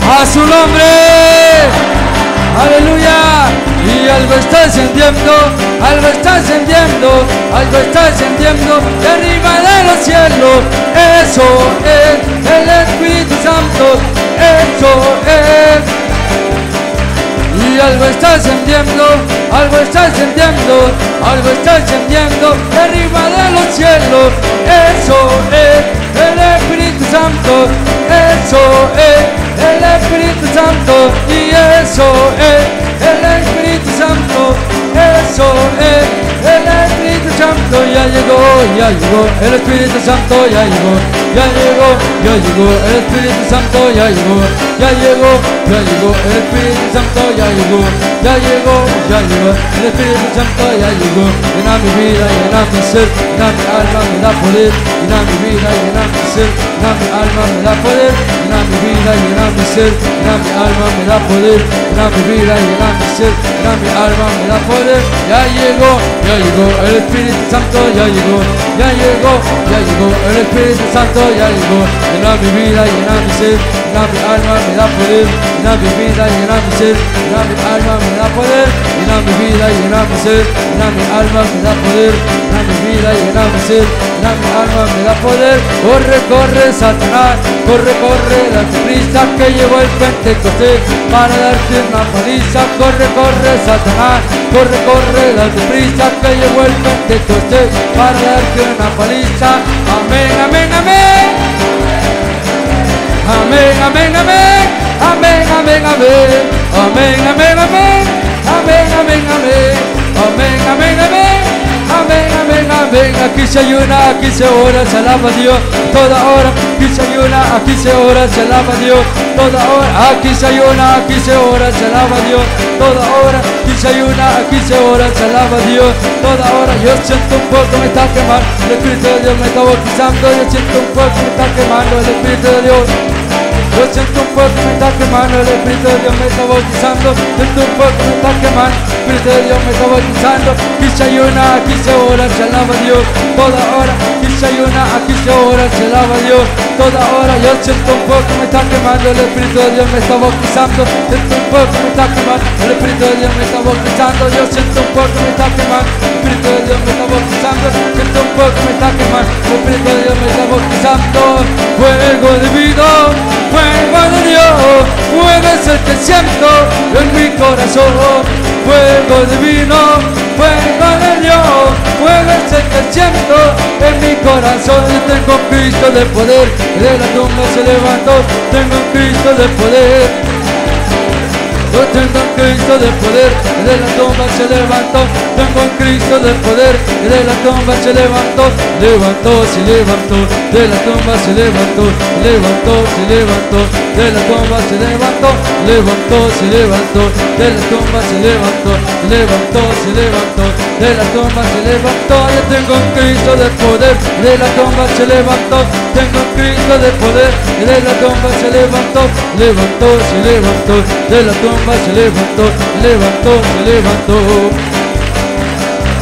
a su nombre. Aleluya. Y algo está encendiendo, algo está encendiendo, algo está encendiendo de arriba de los cielos. Eso es el Espíritu Santo, eso es. Y algo está encendiendo, algo está encendiendo, algo está encendiendo arriba de los cielos. Eso es el Espíritu Santo, eso es el Espíritu Santo. Y eso es el Espíritu Santo, eso es el Espíritu Santo, ya llegó, ya llegó, el Espíritu Santo ya llegó, 열리고 열리고 엘프린 상도 열리고 열리고 열리고 엘프린 상도 열리고 열리고 열리고 엘프린 상도 열리고 이남이 위라 이남이 슬 이남이 알마미나 보릿. 이남이 위라 이남이 슬 이남이 알마미나 보릿. 이남이 위라 이남이 슬 이남이 알마미나 보릿. 이남이 위라 이남이 슬 이남이 알마미나 보릿. 열리고 열리고 엘프린 상도 열리고 ya llegó, ya llegó, el Espíritu Santo ya llegó, llena mi vida, llena mi ser, llena mi alma, me da poder, llena mi vida, llena mi ser, llena mi alma, me da poder, llena mi vida, llena mi ser, llena mi alma, me da poder, llena mi vida, llena mi ser, llena mi alma, me da poder, corre, corre, Satanás, corre, corre, la prisa que llevó el Pentecostés para darte una paliza, corre, corre, Satanás, corre, corre, la prisa que llevó el Pentecostés para darte una paliza, amén, amén, amén. Amén, amén, amén, amén, amén, amén, amén, amén, amén, amén, amén, amén, amén, amén, amén, amén, amén, amén, aquí se ayuna, aquí se ora, se alaba Dios, toda hora, aquí se ayuna, aquí se ora, se alaba Dios, toda hora, aquí se ayuna, aquí se ora, se alaba Dios, toda hora, aquí se ayuna, aquí se ora, se alaba Dios, toda hora, yo siento un poco me está quemando, el Espíritu de Dios me está bautizando, yo siento un poco me está quemando, el Espíritu de Dios. Yo siento un fuego me está quemando, el Espíritu de Dios me está bautizando. Siento un fuego me está quemando, el Espíritu de Dios me está bautizando. Aquí se ayuna, aquí se ora, se alaba Dios. Toda hora, aquí se ayuna, aquí se ora, se alaba Dios. Toda hora, yo siento un fuego me está quemando, el Espíritu de Dios me está bautizando. Siento un fuego me está quemando, el Espíritu de Dios me está bautizando. Yo siento un fuego me está quemando, el Espíritu de Dios me está bautizando. Siento un fuego me está quemando, el Espíritu de Dios me está bautizando. Fuego divino, fuego de Dios, fuego es el que siento en mi corazón. Fuego divino, fuego de Dios, fuego es el que siento en mi corazón. Yo tengo un Cristo de poder, de la tumba se levantó, tengo un Cristo de poder. Yo tengo un Cristo de poder, de la tumba se levantó. Tengo un Cristo de poder, de la tumba se levantó. Levantó, se levantó, de la tumba se levantó. Levantó, se levantó, de la tumba se levantó. Levantó, se levantó, de la tumba se levantó. Levantó, se levantó, de la tumba se levantó. Yo tengo un Cristo de poder, de la tumba se levantó. Tengo un Cristo de poder, de la tumba se levantó. Levantó, se levantó, de la tumba se levantó, levantó, se levantó.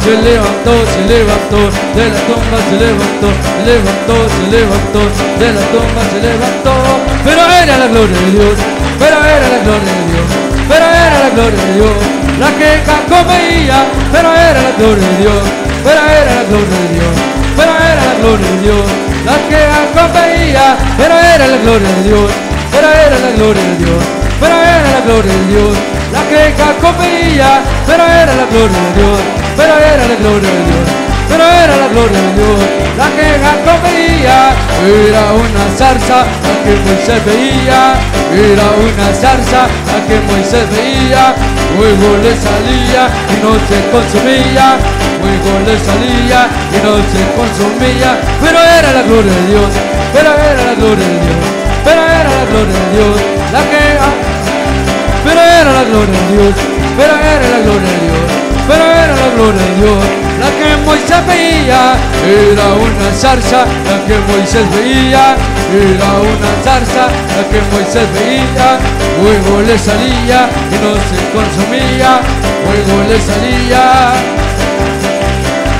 Se levantó, se levantó, de la tumba se levantó, levantó, se levantó, de la tumba se levantó. Pero era la gloria de Dios, pero era la gloria de Dios, pero era la gloria de Dios. La que comeía, pero era la gloria de Dios, pero era la gloria de Dios, pero era la gloria de Dios. La que comeía, pero era la gloria de Dios, pero era la gloria de Dios pero era la gloria de Dios. La que comía, pero era la gloria de Dios, pero era la gloria de Dios, pero era la gloria de Dios. La que comía, era una zarza, la que Moisés veía, era una zarza, la que Moisés veía, fuego le salía y no se consumía, fuego le salía y no se consumía, pero era la gloria de Dios, pero era la gloria de Dios, pero era la gloria de Dios, la que pero era la gloria de Dios, pero era la gloria de Dios, pero era la gloria de Dios, la que Moisés veía, era una zarza, la que Moisés veía, era una zarza, la que Moisés veía, fuego le salía y no se consumía, fuego le salía,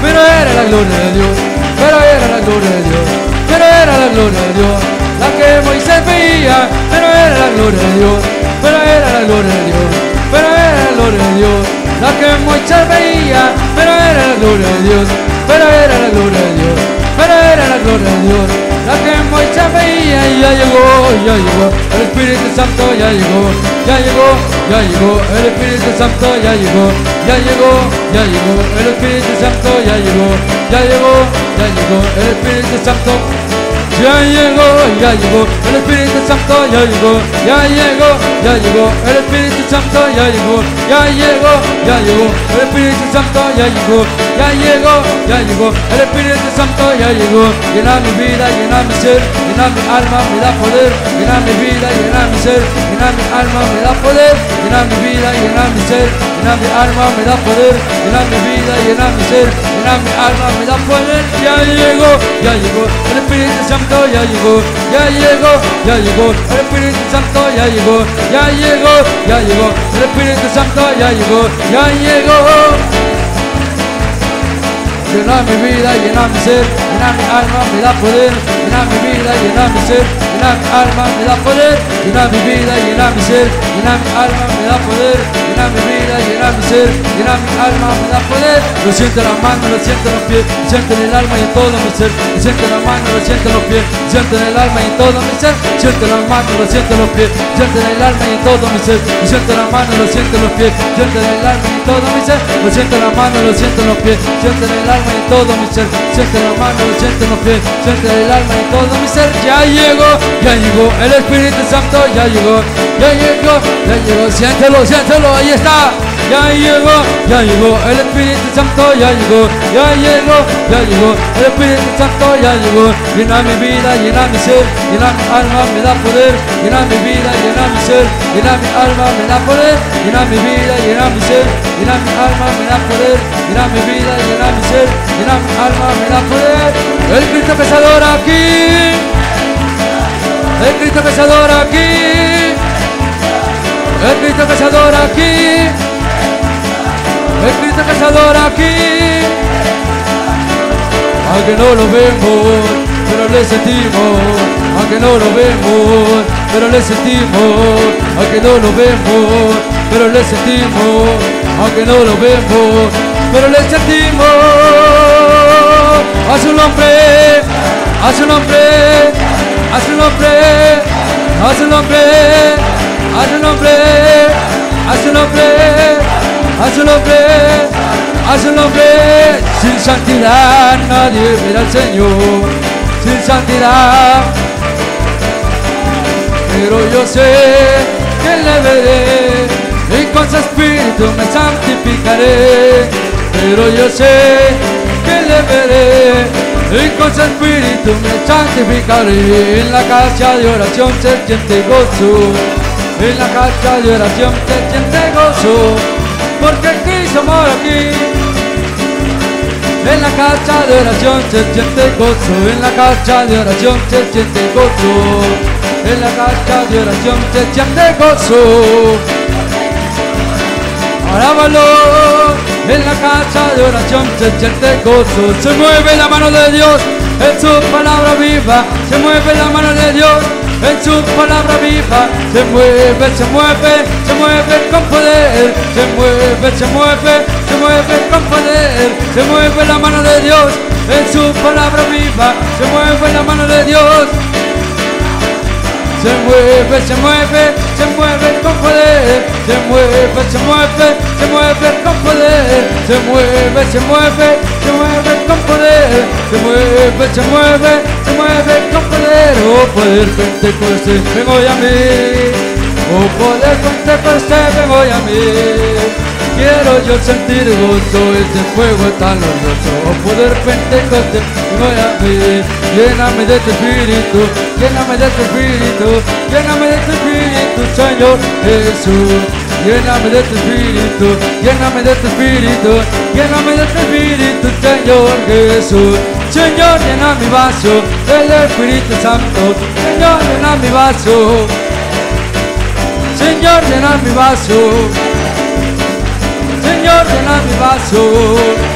pero era la gloria de Dios, pero era la gloria de Dios, pero era la gloria de Dios, la que Moisés veía, pero era la gloria de Dios, pero era la gloria de Dios, pero era la gloria de Dios, la que Moisés veía, pero era la gloria de Dios, pero era la gloria de Dios, pero era la gloria de Dios, la que Moisés veía y ya llegó, ya llegó, el Espíritu Santo ya llegó, ya llegó, ya llegó, el Espíritu Santo ya llegó, ya llegó, ya llegó, el Espíritu Santo ya llegó, ya llegó, ya llegó, el Espíritu Santo ya llegó, ya llegó, el Espíritu Santo ya llegó, ya llegó, ya llegó, el Espíritu Santo ya llegó, ya llegó, ya llegó, el Espíritu Santo ya llegó, ya llegó, ya llegó, el Espíritu Santo ya llegó, llena mi vida, llena mi ser, llena mi alma, me da poder, llena mi vida, llena mi ser, llena mi alma, me da poder, llena mi vida, llena mi ser, llena mi alma, me da poder, llena mi vida, llena mi ser, llena mi alma, me da poder, ya llegó, ya llegó, el Espíritu Santo ya llegó, ya llegó, ya llegó, el Espíritu Santo ya llegó, ya llegó, ya llegó, el Espíritu Santo ya llegó, ya llegó. Llena mi vida, llena mi ser, llena mi alma, me da poder, llena mi vida, llena mi ser, llena mi alma, me da poder, llena mi vida, llena mi ser, llena mi alma, me da poder, llena mi vida, llena mi ser, llena mi alma, me da poder. Lo siento en las manos, lo siento en los pies, lo siento en el alma y en todo mi ser, lo siento en las manos, lo siento en los pies, lo siento en el alma y en todo mi ser, lo siento en las manos, lo siento en los pies, lo siento en el alma y en todo mi ser, lo siento en las manos, lo siento en los pies, lo siento en el alma y en todo mi ser, lo siento en las manos, lo siento en los pies, lo siento en el alma y en todo mi ser, siente la mano, siente los pies, siente el alma y todo mi ser, ya llegó, ya llegó, el Espíritu Santo ya llegó, ya llegó, ya llegó, siéntelo, siéntelo, ahí está, ya llegó, ya llegó, el Espíritu Santo ya llegó, ya llegó, ya llegó, el Espíritu Santo ya llegó, llena mi vida, llena mi ser, llena mi alma, me da poder, llena mi vida, llena mi ser, llena mi alma, me da poder, llena mi vida, llena mi ser, llena mi alma, me da poder, llena mi vida, llena mi ser, llena mi alma, me da poder, el Cristo pesador aquí, el Cristo pesador aquí, el Cristo pesador aquí, el Cristo pesador aquí, aunque no lo vemos, pero le sentimos, aunque no lo vemos, pero le sentimos, aunque no lo vemos, pero le sentimos, aunque no lo vemos, pero le sentimos, a su nombre, a su nombre, a su nombre, a su nombre, a su nombre, a su nombre, a su nombre, a su nombre, sin santidad nadie verá al Señor, sin santidad, pero yo sé que le veré y con su espíritu me santificaré, pero yo sé que le veré y con su espíritu me santificaré, en la casa de oración se siente gozo, en la casa de oración se siente gozo, porque Cristo mora aquí. En la casa de oración se siente gozo, en la casa de oración se siente gozo, en la casa de oración se siente gozo. Alábalo, en la casa de oración se siente gozo, se mueve la mano de Dios, en su palabra viva, se mueve la mano de Dios, en su palabra viva, se mueve, se mueve, se mueve con poder, se mueve, se mueve, se mueve con poder, se mueve la mano de Dios, en su palabra viva, se mueve la mano de Dios. Se mueve, se mueve, se mueve con poder, se mueve, se mueve, se mueve con poder, se mueve, se mueve, se mueve con poder, se mueve, se mueve, se mueve con poder, oh poder Pentecostés, ven hoy a mí, oh poder Pentecostés, ven hoy a mí. Quiero yo sentir gozo, este fuego tan glorioso, oh poder Pentecostés, ven hoy a mí. Lléname de tu espíritu, lléname de tu espíritu, lléname de tu espíritu, Señor Jesús. Lléname de tu espíritu, lléname de tu espíritu, lléname de tu espíritu, Señor Jesús. Señor, llena mi vaso del Espíritu Santo. Señor, llena mi vaso. Señor, llena mi vaso. Señor, llena mi vaso.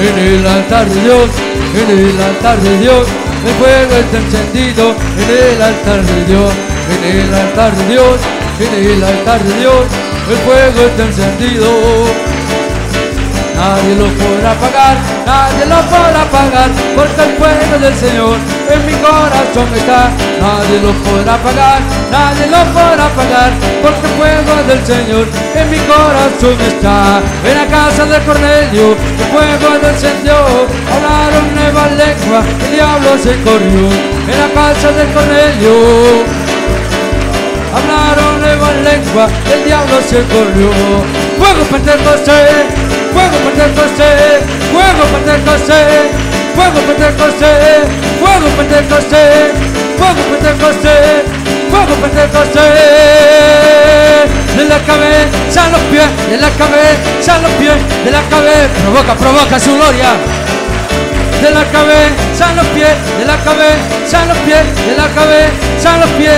En el altar de Dios, en el altar de Dios, el fuego está encendido en el altar de Dios, en el altar de Dios, en el altar de Dios, el fuego está encendido. Nadie lo podrá pagar, nadie lo podrá pagar, porque el fuego del Señor en mi corazón está. Nadie lo podrá pagar, nadie lo podrá pagar, porque el fuego del Señor en mi corazón está. En la casa de Cornelio, el fuego descendió, hablaron nueva lengua, el diablo se corrió. En la casa de Cornelio, hablaron nueva lengua, el diablo se corrió. Fuego Pentecostés fuego Pentecostés, fuego Pentecostés, fuego Pentecostés, fuego Pentecostés, fuego Pentecostés, fuego Pentecostés. De la cabeza a los pies, de la cabeza a los pies, de la cabeza, provoca, provoca su gloria. De la cabeza a los pies, de la cabeza a los pies, de la cabeza a los pies.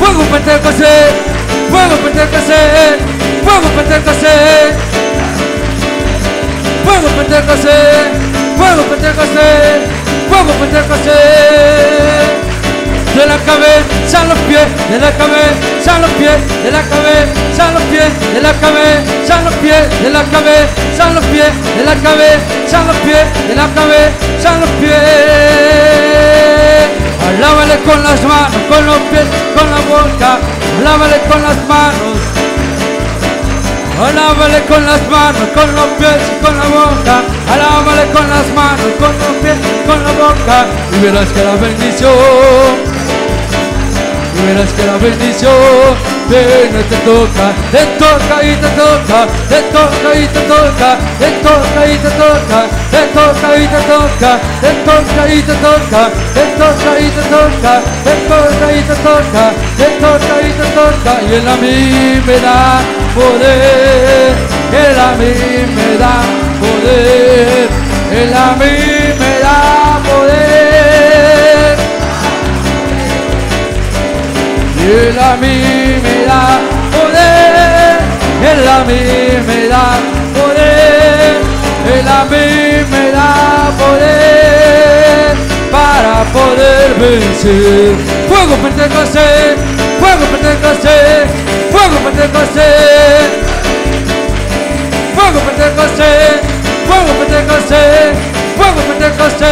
Fuego Pentecostés, fuego Pentecostés fuego Pentecostés, fuego Pentecostés, fuego Pentecostés, fuego Pentecostés. De la cabeza a los pies, de la cabeza a los pies, de la cabeza a los pies, de la cabeza a los pies, de la cabeza a los pies, de la cabeza a los pies, de la cabeza a los pies. Alábale con las manos, con los pies, con la boca, alábale con las manos. Alábale con las manos, con los pies y con la boca. Alábale con las manos, con los pies y con la boca. Y verás que la bendición y verás que la bendición viene te toca, te toca y te toca, te toca y te toca, te toca y te toca, te toca y te toca, te toca y te toca, te toca y te toca, te toca y te toca, te toca y te toca, y él a mí me da poder, él a mí me da poder, él a mí me da poder. Él a mí me da poder, Él a mí me da poder, Él a mí me da poder para poder vencer. Fuego Pentecostés, fuego Pentecostés, fuego Pentecostés, fuego Pentecostés, fuego Pentecostés, fuego Pentecostés,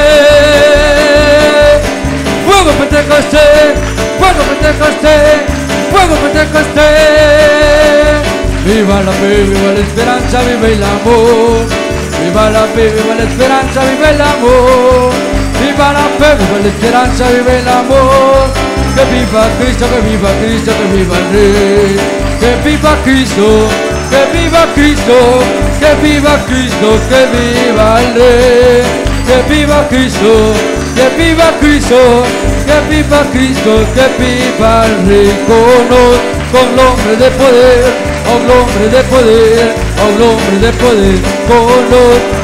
fuego Pentecostés fuego Pentecostés, fuego Pentecostés. Viva la fe, viva la esperanza, viva el amor. Viva la fe, viva la esperanza, viva el amor. Viva la la esperanza, viva el amor. Que viva Cristo, que viva Cristo, que viva el Rey. Que viva Cristo, que viva Cristo, que viva Cristo, que viva el Rey. Que viva Cristo, que viva Cristo que viva Cristo, que viva el Rey con el hombre de poder, un hombre de poder, un hombre de poder, con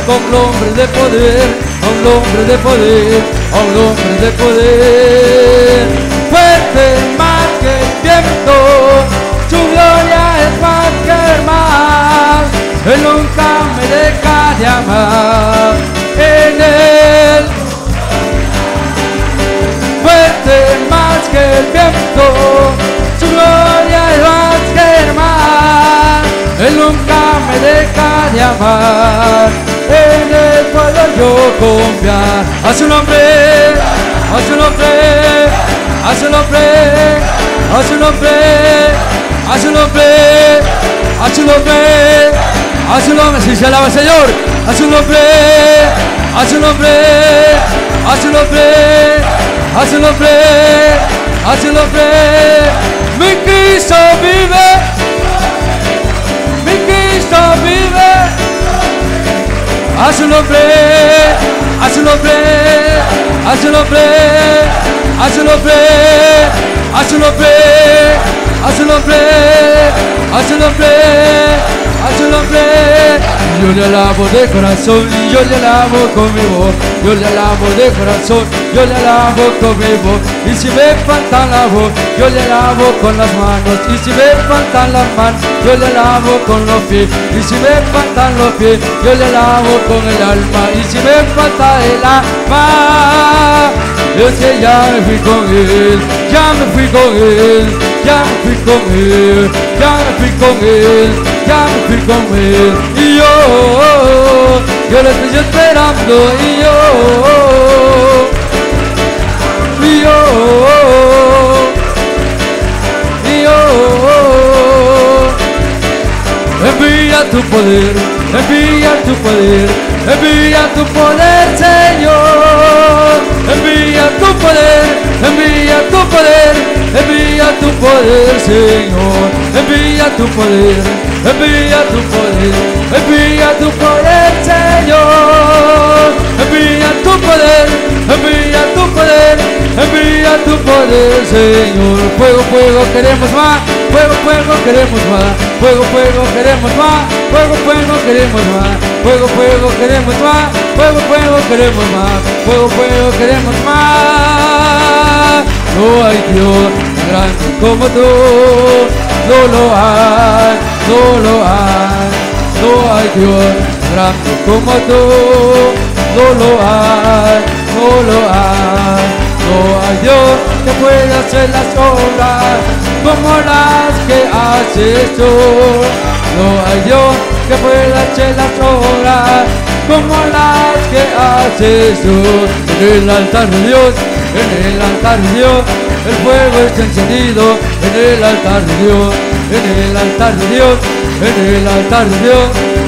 con hombre de poder, un hombre de poder, un hombre de poder, fuerte más que el viento, su gloria es más que el mar, él nunca me deja de amar, en él más que el viento, su gloria es más que el mar. Él nunca me deja de amar, puedo yo confiar. A su nombre, a su nombre, a su nombre, a su nombre, a su nombre, a su nombre, a su nombre, si se alaba el Señor, a su nombre, a su nombre, a su nombre a su nombre, a su nombre, mi Cristo vive, Asinobré, Asinobré, no Asinobré, Asinobré, no Asinobré, a su nombre, yo le alabo de corazón yo le alabo con mi voz. Yo le alabo de corazón, yo le alabo con mi voz. Y si me falta la voz, yo le alabo con las manos. Y si me faltan las manos, yo le alabo con los pies. Y si me faltan los pies, yo le alabo con el alma. Y si me falta el alma, es que ya me fui con él, ya me fui con él, ya me fui con él, ya me fui con él, ya me fui con él. Y yo, yo le estoy esperando y yo, y yo, y yo. Envía tu poder, envía tu poder, envía tu poder, Señor. Envía tu poder, envía tu poder, envía tu poder, Señor. Envía tu poder, envía tu poder, envía tu poder, Señor. Envía tu poder, envía tu poder, envía tu poder, Señor. Fuego, fuego, queremos más, fuego, fuego, queremos más, fuego, fuego, queremos más, fuego, fuego, queremos más, fuego, fuego, queremos más, fuego, fuego, queremos más, fuego, fuego, queremos más. No hay Dios grande como tú, no lo hay, no lo hay, no hay Dios grande como tú, no lo hay, no lo hay, no hay Dios que pueda hacer las obras como las que haces tú. No hay Dios que pueda hacer las obras como las que haces tú. En el altar de Dios, en el altar de Dios, el fuego está encendido. En el altar de Dios, en el altar de Dios, en el altar de Dios,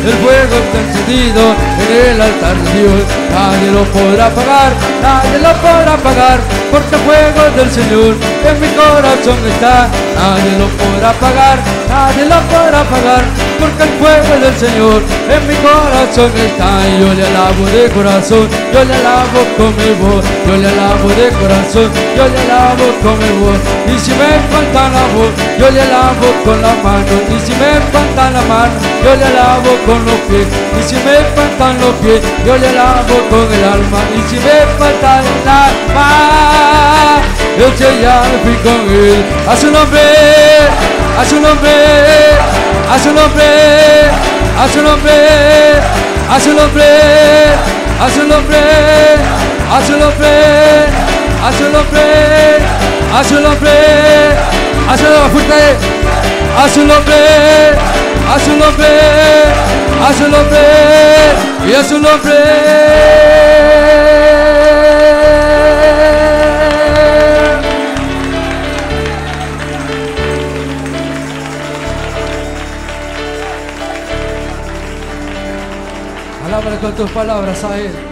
el fuego está encendido. En el altar de Dios, nadie lo podrá apagar, nadie lo podrá apagar, porque el fuego del Señor en mi corazón está. Nadie lo podrá apagar, nadie lo podrá apagar, porque el fuego del Señor en mi corazón está. Yo le alabo de corazón, yo le alabo con mi voz, yo le alabo de corazón, yo le alabo con mi voz. Y si me falta la voz, yo le alabo con la mano. Y si me falta la mano, yo le alabo con los pies. Y si me faltan los pies, yo le alabo con el alma. Y si me falta el alma, yo ya me fui con él. A su nombre, a su nombre, a su nombre, a su nombre, a su nombre, a su nombre, a su nombre, a su nombre, a su nombre, a su nombre, fuerte, a su nombre, a su nombre, a su nombre y a su nombre. Alábale con tus palabras a Él.